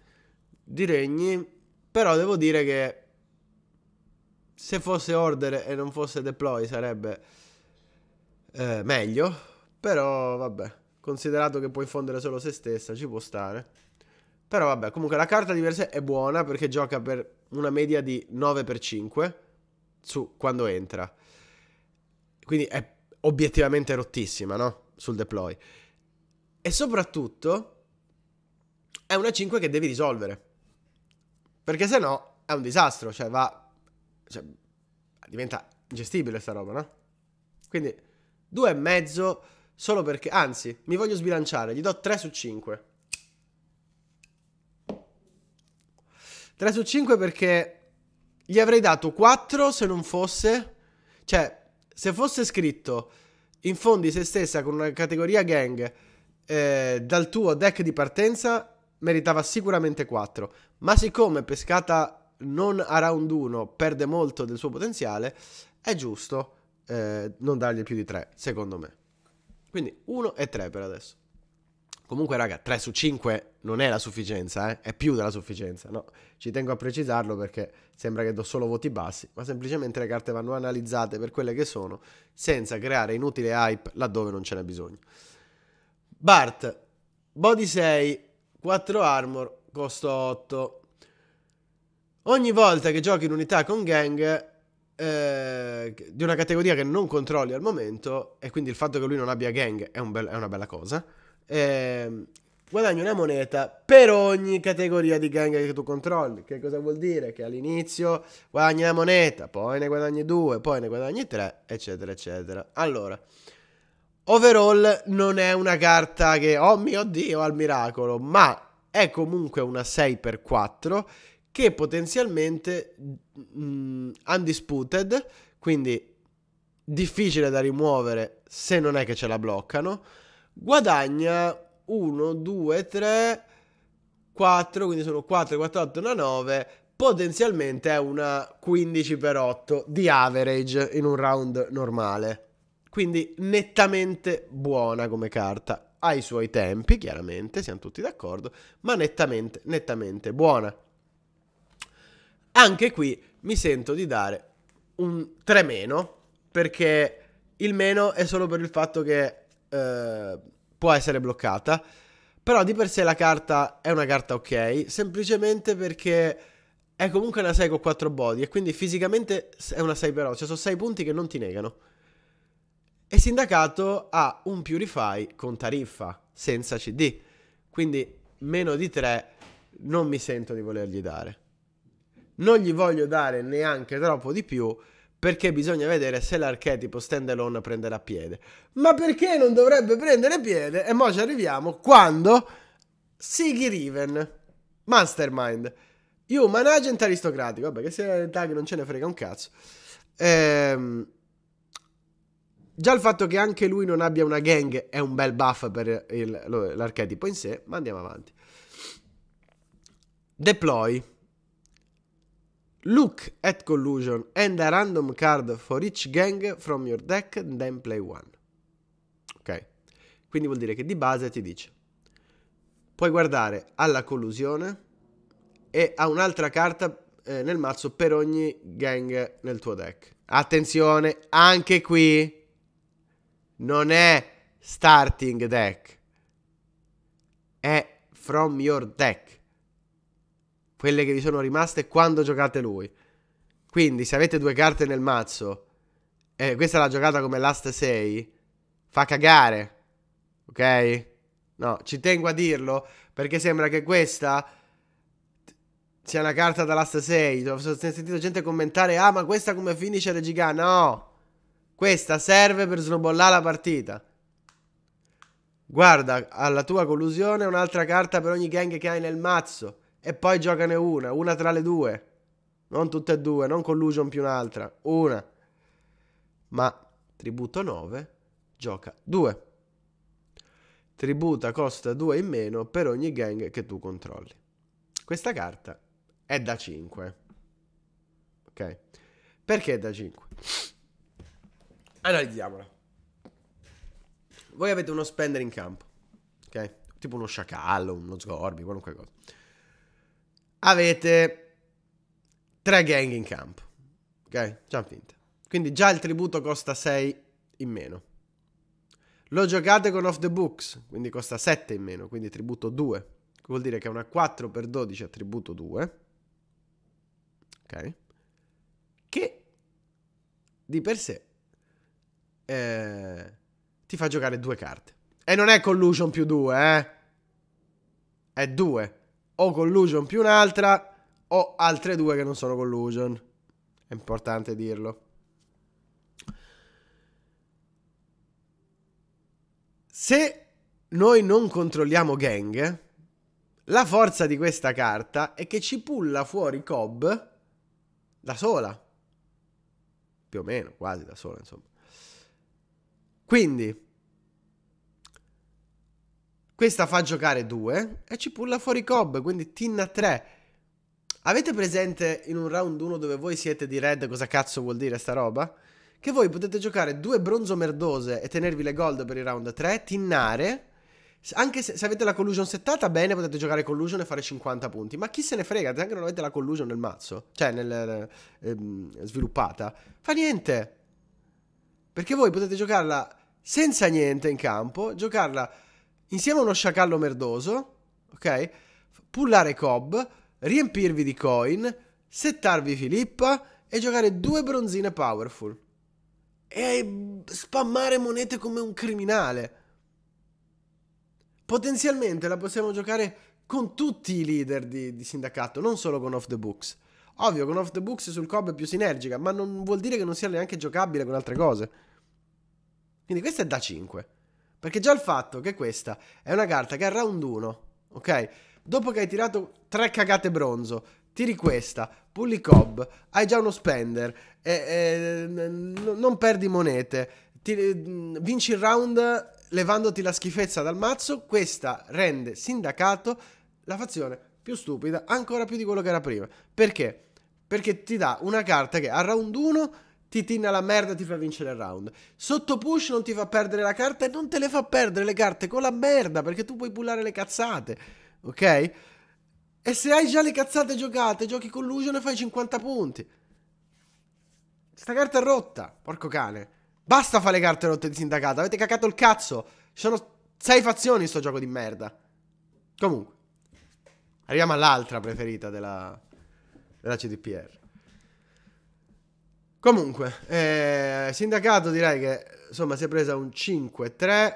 di Regni. Però devo dire che se fosse Order e non fosse Deploy sarebbe eh, meglio. Però vabbè, considerato che puoi fondere solo se stessa, ci può stare. Però vabbè, comunque la carta di per sé è buona perché gioca per una media di 9x5 su quando entra. Quindi è obiettivamente rottissima, no? Sul deploy. E soprattutto è una 5 che devi risolvere. Perché se no è un disastro, cioè va... Cioè, diventa ingestibile sta roba, no? Quindi 2,5 solo perché... Anzi, mi voglio sbilanciare, gli do 3 su 5. 3 su 5 perché gli avrei dato 4 se non fosse... Cioè, se fosse scritto infondi se stessa con una categoria gang eh, dal tuo deck di partenza, meritava sicuramente 4. Ma siccome pescata non a round 1 perde molto del suo potenziale, è giusto eh, non dargli più di 3, secondo me. Quindi 1 e 3 per adesso. Comunque, raga, 3 su 5 non è la sufficienza, eh? è più della sufficienza. No, ci tengo a precisarlo perché sembra che do solo voti bassi, ma semplicemente le carte vanno analizzate per quelle che sono, senza creare inutile hype laddove non ce n'è bisogno. Bart, body 6, 4 armor, costo 8. Ogni volta che giochi in unità con gang eh, di una categoria che non controlli al momento, e quindi il fatto che lui non abbia gang è, un be- è una bella cosa, eh, guadagni una moneta per ogni categoria di gang che tu controlli. Che cosa vuol dire? Che all'inizio guadagni una moneta, poi ne guadagni due, poi ne guadagni tre, eccetera, eccetera. Allora, overall non è una carta che, oh mio dio, al miracolo, ma è comunque una 6x4 che potenzialmente mh, mm, undisputed, quindi difficile da rimuovere se non è che ce la bloccano, guadagna 1, 2, 3, 4, quindi sono 4, 4, 8, una 9, potenzialmente è una 15 per 8 di average in un round normale. Quindi nettamente buona come carta. Ha i suoi tempi, chiaramente, siamo tutti d'accordo, ma nettamente, nettamente buona. Anche qui mi sento di dare un 3 meno, perché il meno è solo per il fatto che eh, può essere bloccata. Però di per sé la carta è una carta ok, semplicemente perché è comunque una 6 con 4 body e quindi fisicamente è una 6 però, cioè sono 6 punti che non ti negano. E Sindacato ha un Purify con tariffa, senza CD, quindi meno di 3 non mi sento di volergli dare. Non gli voglio dare neanche troppo di più perché bisogna vedere se l'archetipo standalone prenderà piede. Ma perché non dovrebbe prendere piede? E mo ci arriviamo quando Siggy Riven, Mastermind, Human Agent aristocratico, vabbè che se il tag non ce ne frega un cazzo. Ehm, già il fatto che anche lui non abbia una gang è un bel buff per il, l'archetipo in sé, ma andiamo avanti. Deploy Look at collusion and a random card for each gang from your deck then play one. Ok? Quindi vuol dire che di base ti dice puoi guardare alla collusione e a un'altra carta eh, nel mazzo per ogni gang nel tuo deck. Attenzione, anche qui non è starting deck, è from your deck quelle che vi sono rimaste quando giocate lui. Quindi se avete due carte nel mazzo e questa è la giocata come last 6, fa cagare. Ok? No, ci tengo a dirlo perché sembra che questa sia una carta da last 6. Ho sentito gente commentare, ah ma questa come finisce giga. No, questa serve per snowballare la partita. Guarda, alla tua collusione un'altra carta per ogni gang che hai nel mazzo e poi giocane una, una tra le due. Non tutte e due, non collusion più un'altra, una. Ma tributo 9 gioca 2. Tributa costa 2 in meno per ogni gang che tu controlli. Questa carta è da 5. Ok? Perché è da 5? Analizziamola. Voi avete uno spender in campo, ok? Tipo uno sciacallo, uno sgorbi, qualunque cosa avete tre gang in campo. Ok? Già finta. Quindi già il tributo costa 6 in meno. Lo giocate con off the books, quindi costa 7 in meno, quindi tributo 2. Vuol dire che è una 4 per 12 a tributo 2. Ok? Che di per sé eh, ti fa giocare due carte. E non è collusion più 2, eh? È 2 o collusion più un'altra o altre due che non sono collusion. È importante dirlo. Se noi non controlliamo gang, la forza di questa carta è che ci pulla fuori Cobb da sola. Più o meno, quasi da sola, insomma. Quindi, questa fa giocare 2 e ci pulla fuori Cobb, quindi Tinna 3. Avete presente in un round 1 dove voi siete di red cosa cazzo vuol dire sta roba? Che voi potete giocare due bronzo merdose e tenervi le gold per il round 3, tinnare. Anche se, se, avete la collusion settata, bene, potete giocare collusion e fare 50 punti. Ma chi se ne frega, se anche non avete la collusion nel mazzo, cioè nel, eh, sviluppata, fa niente. Perché voi potete giocarla senza niente in campo, giocarla insieme a uno sciacallo merdoso, ok? Pullare Cobb, riempirvi di coin, settarvi Filippa e giocare due bronzine powerful. E spammare monete come un criminale. potenzialmente la possiamo giocare con tutti i leader di, di sindacato, non solo con Off the Books. Ovvio, con Off the Books sul Cobb è più sinergica, ma non vuol dire che non sia neanche giocabile con altre cose. Quindi questa è da 5. Perché già il fatto che questa è una carta che a round 1, ok? Dopo che hai tirato 3 cagate bronzo, tiri questa, pulli Cobb, hai già uno spender, e, e, non perdi monete, ti, vinci il round levandoti la schifezza dal mazzo, questa rende sindacato la fazione più stupida ancora più di quello che era prima. Perché? Perché ti dà una carta che a round 1 ti tinna la merda e ti fa vincere il round. Sotto push non ti fa perdere la carta e non te le fa perdere le carte con la merda perché tu puoi pullare le cazzate. Ok? E se hai già le cazzate giocate, giochi collusion e fai 50 punti. Sta carta è rotta, porco cane. Basta fare le carte rotte di sindacato, avete cacato il cazzo. Ci sono sei fazioni in sto gioco di merda. Comunque, arriviamo all'altra preferita della, della CDPR. Comunque, eh, sindacato direi che insomma si è presa un 5-3,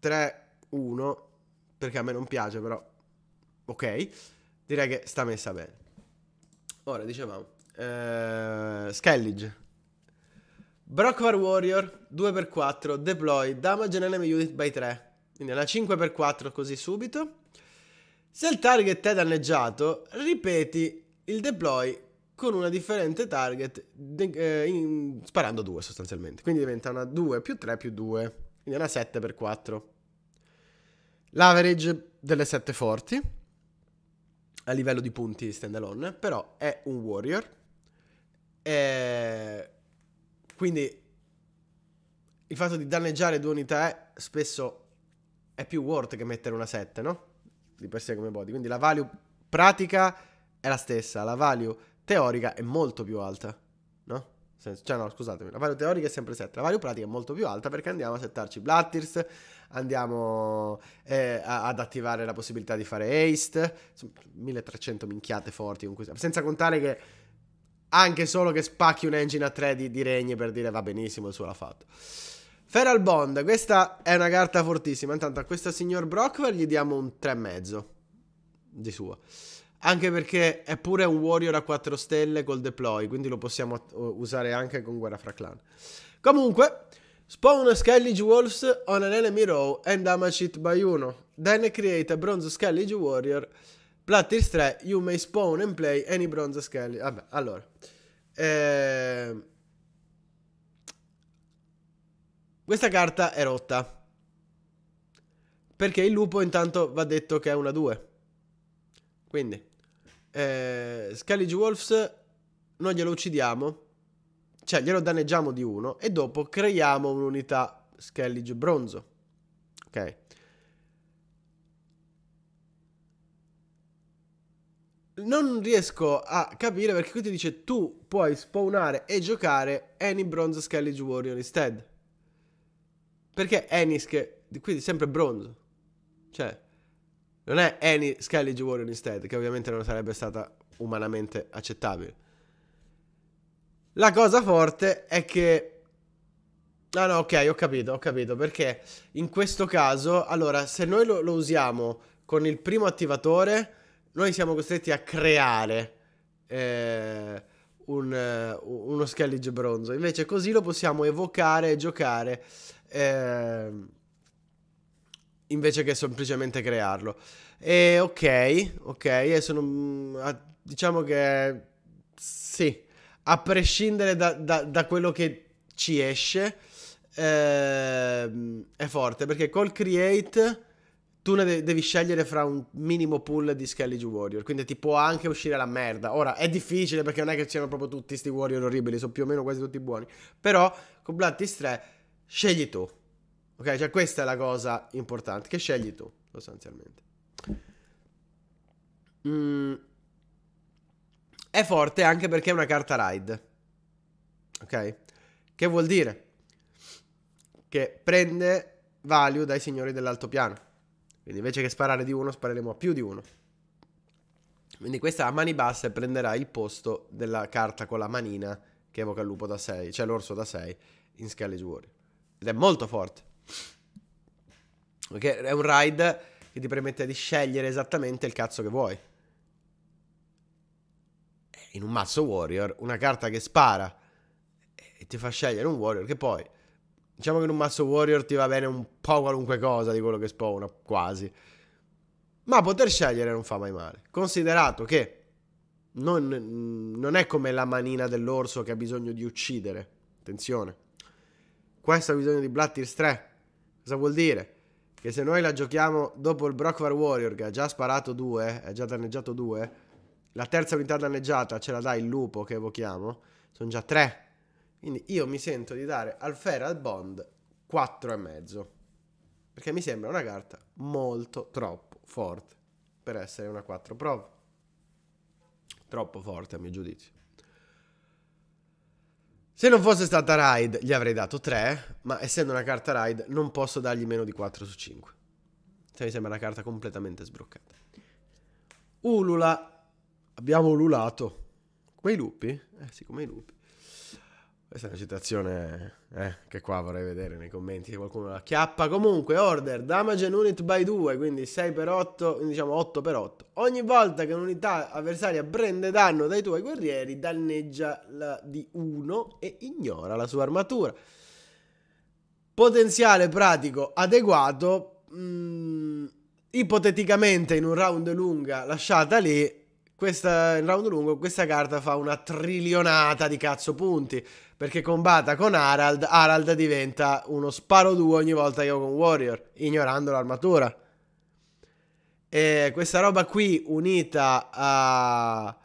3-1, perché a me non piace però, ok, direi che sta messa bene. Ora, dicevamo, eh, Skellige, Brockvar Warrior 2x4, deploy, damage an enemy unit by 3, quindi una 5x4 così subito. Se il target è danneggiato, ripeti il deploy con una differente target eh, in, sparando 2 sostanzialmente. Quindi diventa una 2 più 3 più 2, quindi una 7 per 4. L'average delle 7 forti a livello di punti standalone, però è un warrior. E quindi il fatto di danneggiare due unità spesso è più worth che mettere una 7, no? Di per sé come body. Quindi la value pratica è la stessa, la value teorica è molto più alta, no? Cioè no, scusatemi, la value teorica è sempre 7, la value pratica è molto più alta perché andiamo a settarci Blatters, andiamo eh, ad attivare la possibilità di fare haste, 1300 minchiate forti, comunque, senza contare che anche solo che spacchi un engine a 3 di, di regni per dire va benissimo, il suo l'ha fatto. Feral Bond, questa è una carta fortissima, intanto a questo signor Brockwell gli diamo un 3,5 di suo. Anche perché è pure un warrior a 4 stelle col deploy, quindi lo possiamo usare anche con guerra fra clan. Comunque, spawn a Skylige Wolves on an enemy row and damage it by 1. Then create a bronze Skylige warrior. Plattis 3, you may spawn and play any bronze Skylige. Vabbè, allora. Eh... Questa carta è rotta. Perché il lupo intanto va detto che è una 2. Quindi eh, Scalige Wolves noi glielo uccidiamo, cioè glielo danneggiamo di uno e dopo creiamo un'unità Skellige bronzo. Ok. Non riesco a capire perché qui ti dice tu puoi spawnare e giocare any bronze Skellige warrior instead. Perché Ennis che quindi sempre bronzo. Cioè non è Any Skellige Warrior instead, che ovviamente non sarebbe stata umanamente accettabile. La cosa forte è che... Ah no, ok, ho capito, ho capito, perché in questo caso, allora, se noi lo, lo usiamo con il primo attivatore, noi siamo costretti a creare eh, un, uh, uno Skellige bronzo. Invece così lo possiamo evocare e giocare. Eh, invece che semplicemente crearlo. E ok, ok, adesso non, diciamo che sì, a prescindere da, da, da quello che ci esce, eh, è forte perché col create tu ne de- devi scegliere fra un minimo pool di Skellige Warrior. Quindi ti può anche uscire la merda. Ora è difficile perché non è che siano proprio tutti questi Warrior orribili, sono più o meno quasi tutti buoni. Però con Bloodtist 3 scegli tu. Ok, cioè questa è la cosa importante, che scegli tu, sostanzialmente. Mm. È forte anche perché è una carta ride. Ok? Che vuol dire? Che prende value dai signori dell'altopiano. Quindi invece che sparare di uno, spareremo a più di uno. Quindi questa a mani basse prenderà il posto della carta con la manina che evoca il lupo da 6, cioè l'orso da 6 in Skellige Warrior. Ed è molto forte. Perché è un ride che ti permette di scegliere esattamente il cazzo che vuoi. In un mazzo warrior, una carta che spara e ti fa scegliere un warrior che poi Diciamo che in un mazzo warrior ti va bene un po' qualunque cosa di quello che spawna, quasi. Ma poter scegliere non fa mai male. Considerato che non, non è come la manina dell'orso che ha bisogno di uccidere. Attenzione. Questo ha bisogno di Blood Tears 3. Cosa vuol dire? Che se noi la giochiamo dopo il Brockvar Warrior che ha già sparato due, ha già danneggiato due, la terza unità danneggiata ce la dà il lupo che evochiamo, sono già tre. Quindi io mi sento di dare al Feral Bond 4,5. Perché mi sembra una carta molto troppo forte per essere una 4 Pro. Troppo forte a mio giudizio. Se non fosse stata Raid gli avrei dato 3, ma essendo una carta Raid non posso dargli meno di 4 su 5. Se mi sembra una carta completamente sbroccata. Ulula. Abbiamo ululato. Come i lupi? Eh sì, come i lupi. Questa è una citazione eh, che qua vorrei vedere nei commenti se qualcuno la chiappa. Comunque, order, damage an unit by 2, quindi 6 per 8, diciamo 8 per 8. Ogni volta che un'unità avversaria prende danno dai tuoi guerrieri, danneggia la di 1 e ignora la sua armatura. Potenziale pratico adeguato. Mm, ipoteticamente in un round lunga lasciata lì questa, in round lungo questa carta fa una trilionata di cazzo punti perché combatta con Harald, Harald diventa uno sparo 2 ogni volta che ho con Warrior, ignorando l'armatura. E questa roba qui unita a...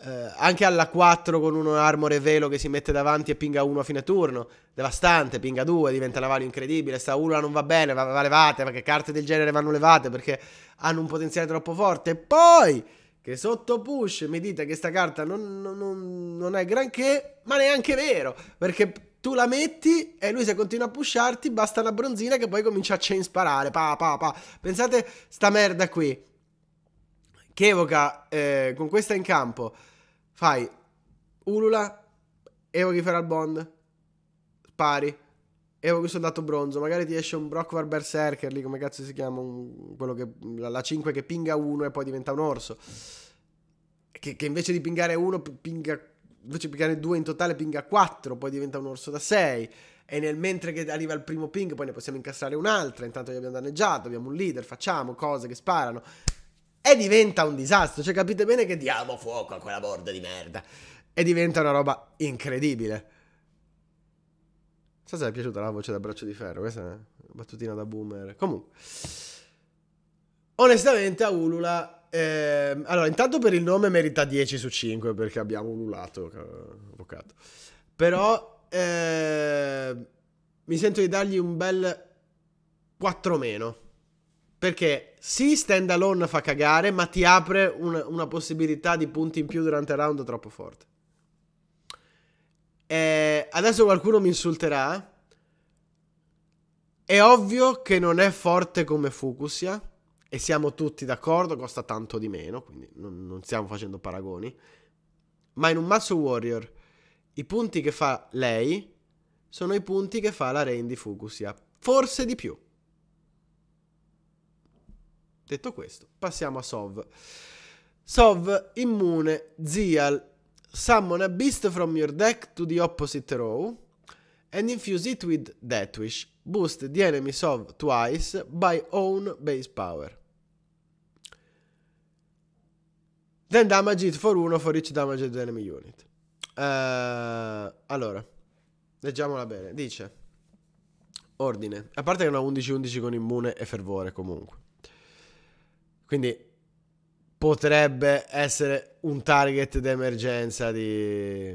Eh, anche alla 4 con uno armore velo che si mette davanti e pinga 1 a fine turno, devastante, pinga 2, diventa una value incredibile, sta 1 non va bene, va, va levate, perché carte del genere vanno levate perché hanno un potenziale troppo forte. Poi che sotto push mi dite che sta carta non, non, non, è granché, ma neanche vero, perché tu la metti e lui se continua a pusharti basta una bronzina che poi comincia a chain sparare, pa pa pa. Pensate sta merda qui, che evoca eh, con questa in campo, fai Ulula, evochi Feral Bond, spari, evochi soldato bronzo, magari ti esce un Brockvar Berserker lì, come cazzo si chiama, un, quello che, la, la 5 che pinga uno e poi diventa un orso. Che, che invece di pingare uno, pinga, invece di pingare due in totale, pinga 4, poi diventa un orso da 6. E nel mentre che arriva il primo ping, poi ne possiamo incastrare un'altra. Intanto gli abbiamo danneggiato, abbiamo un leader, facciamo cose che sparano. E diventa un disastro. Cioè, capite bene che diamo fuoco a quella borda di merda. E diventa una roba incredibile so se è piaciuta la voce da braccio di ferro. Questa è una battutina da boomer. Comunque, onestamente, a Ulula. Eh, allora, intanto per il nome merita 10 su 5 perché abbiamo ululato, avvocato. Però eh, mi sento di dargli un bel 4 meno. Perché sì, stand alone fa cagare, ma ti apre una, una possibilità di punti in più durante il round troppo forte. Eh, adesso qualcuno mi insulterà. È ovvio che non è forte come Fukusia. E siamo tutti d'accordo, costa tanto di meno, quindi non, non stiamo facendo paragoni. Ma in un mazzo Warrior, i punti che fa lei sono i punti che fa la Rain di. Forse di più. Detto questo, passiamo a Sov. Sov immune Zial Summon a beast from your deck to the opposite row and infuse it with Death Wish. Boost the enemy solve twice by own base power. Then damage it for 1 for each damage the enemy unit. Uh, allora, leggiamola bene. Dice, ordine. A parte che è una 11-11 con immune e fervore comunque. Quindi potrebbe essere un target d'emergenza di...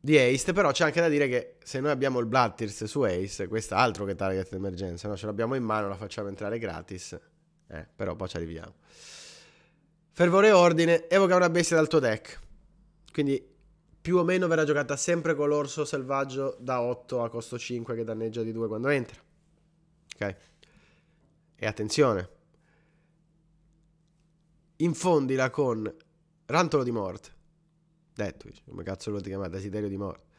di Ace, però c'è anche da dire che se noi abbiamo il Blood Tears su Ace, questo è altro che target d'emergenza, no? Ce l'abbiamo in mano, la facciamo entrare gratis, eh, però poi ci arriviamo. Fervore ordine, evoca una bestia dal tuo deck, quindi più o meno verrà giocata sempre con l'orso selvaggio da 8 a costo 5 che danneggia di 2 quando entra. Ok? E attenzione, infondila con rantolo di morte. Deathwish, come cazzo lo ti chiama? Desiderio di morte.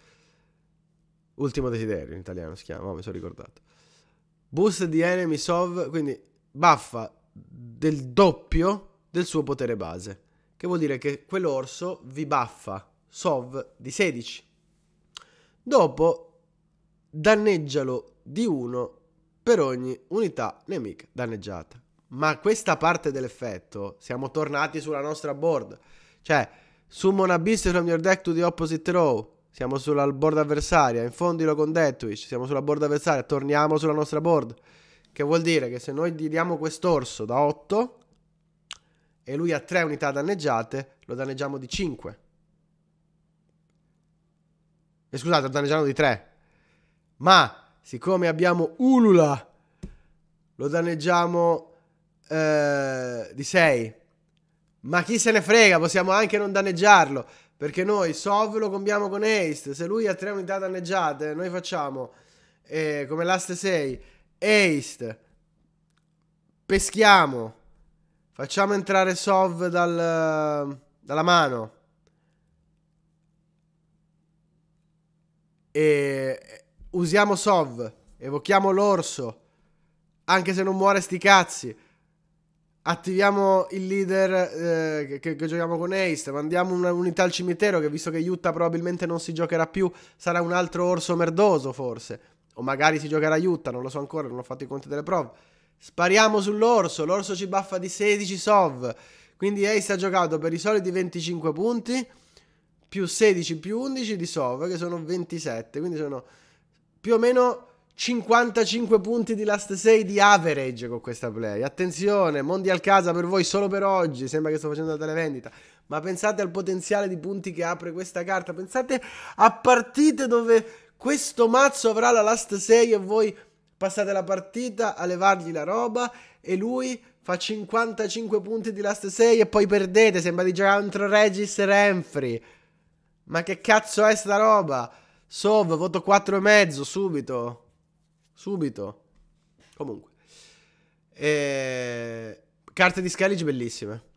Ultimo desiderio in italiano si chiama, oh, mi sono ricordato. Boost di enemy Sov, quindi buffa del doppio del suo potere base. Che vuol dire che quell'orso vi buffa Sov di 16. Dopo danneggialo di 1 per ogni unità nemica danneggiata. Ma questa parte dell'effetto siamo tornati sulla nostra board. Cioè, summon a beast from your deck to the opposite row. Siamo sulla board avversaria, infondilo con Deathwish, siamo sulla board avversaria, torniamo sulla nostra board. Che vuol dire che se noi gli diamo quest'orso da 8 e lui ha 3 unità danneggiate, lo danneggiamo di 5. E scusate, lo danneggiamo di 3. Ma siccome abbiamo Ulula, lo danneggiamo eh, di 6. Ma chi se ne frega, possiamo anche non danneggiarlo. Perché noi Sov lo combiamo con Haste. Se lui ha tre unità danneggiate, noi facciamo eh, come l'Ast 6 Haste. Peschiamo. Facciamo entrare Sov dal, dalla mano. E usiamo Sov. Evochiamo l'orso. Anche se non muore sti cazzi attiviamo il leader eh, che, che, giochiamo con Ace, mandiamo un'unità al cimitero che visto che Utah probabilmente non si giocherà più, sarà un altro orso merdoso forse, o magari si giocherà Utah, non lo so ancora, non ho fatto i conti delle prove. Spariamo sull'orso, l'orso ci baffa di 16 sov, quindi Ace ha giocato per i soliti 25 punti, più 16 più 11 di sov, che sono 27, quindi sono più o meno 55 punti di last 6 di average con questa play. Attenzione, Mondial Casa per voi solo per oggi. Sembra che sto facendo la televendita. Ma pensate al potenziale di punti che apre questa carta. Pensate a partite dove questo mazzo avrà la last 6 e voi passate la partita a levargli la roba e lui fa 55 punti di last 6 e poi perdete. Sembra di giocare contro Regis Renfrey. Ma che cazzo è sta roba? Sov, voto 4,5 subito. Subito. Comunque. E... Carte di Skellige bellissime.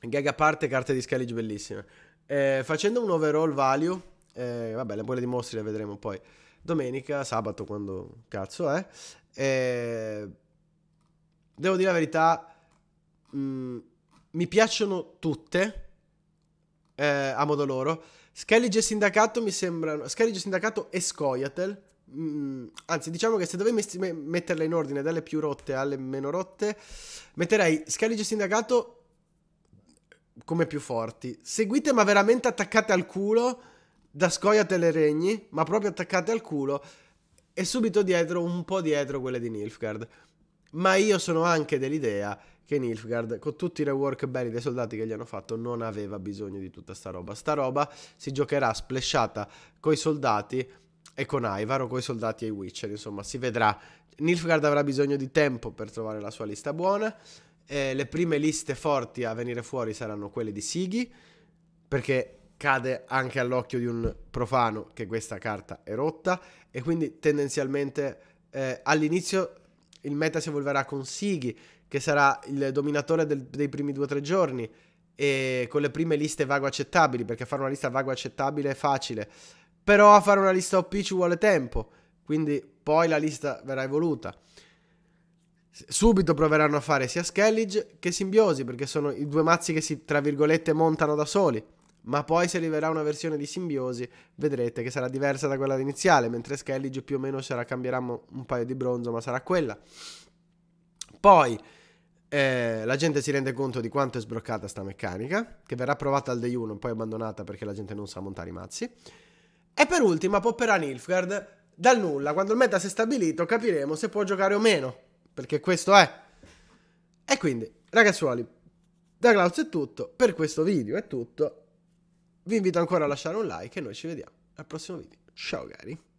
Gag a parte, carte di Skellige bellissime. E... Facendo un overall value, eh, vabbè, le, poi le dimostri le vedremo poi. Domenica, sabato, quando cazzo è. E... Devo dire la verità, mh, mm, mi piacciono tutte eh, a modo loro. Skellige Sindacato mi sembrano. Skellige Sindacato e Scoia'tael Mm, anzi, diciamo che se dovessi metterle in ordine dalle più rotte alle meno rotte, metterei Scalige Sindacato come più forti. Seguite, ma veramente attaccate al culo da Scoia'tael le regni, ma proprio attaccate al culo. E subito dietro, un po' dietro quelle di Nilfgaard. Ma io sono anche dell'idea che Nilfgaard, con tutti i rework belli dei soldati che gli hanno fatto, non aveva bisogno di tutta sta roba. Sta roba si giocherà splashata coi soldati e con Ivar o con i soldati e i Witcher, insomma, si vedrà. Nilfgaard avrà bisogno di tempo per trovare la sua lista buona. Eh, le prime liste forti a venire fuori saranno quelle di Sighi, perché cade anche all'occhio di un profano che questa carta è rotta e quindi tendenzialmente eh, all'inizio il meta si evolverà con Sighi, che sarà il dominatore del, dei primi due o tre giorni e con le prime liste vago accettabili, perché fare una lista vago accettabile è facile però a fare una lista OP ci vuole tempo, quindi poi la lista verrà evoluta. Subito proveranno a fare sia Skellige che Simbiosi, perché sono i due mazzi che si, tra virgolette, montano da soli. Ma poi se arriverà una versione di Simbiosi, vedrete che sarà diversa da quella iniziale, mentre Skellige più o meno sarà, cambierà un paio di bronzo, ma sarà quella. Poi eh, la gente si rende conto di quanto è sbroccata sta meccanica, che verrà provata al day 1 e poi abbandonata perché la gente non sa montare i mazzi. E per ultima popperà Nilfgaard. Dal nulla, quando il meta si è stabilito, capiremo se può giocare o meno. Perché questo è. E quindi, ragazzuoli, da Klaus è tutto. Per questo video è tutto. Vi invito ancora a lasciare un like e noi ci vediamo al prossimo video. Ciao cari.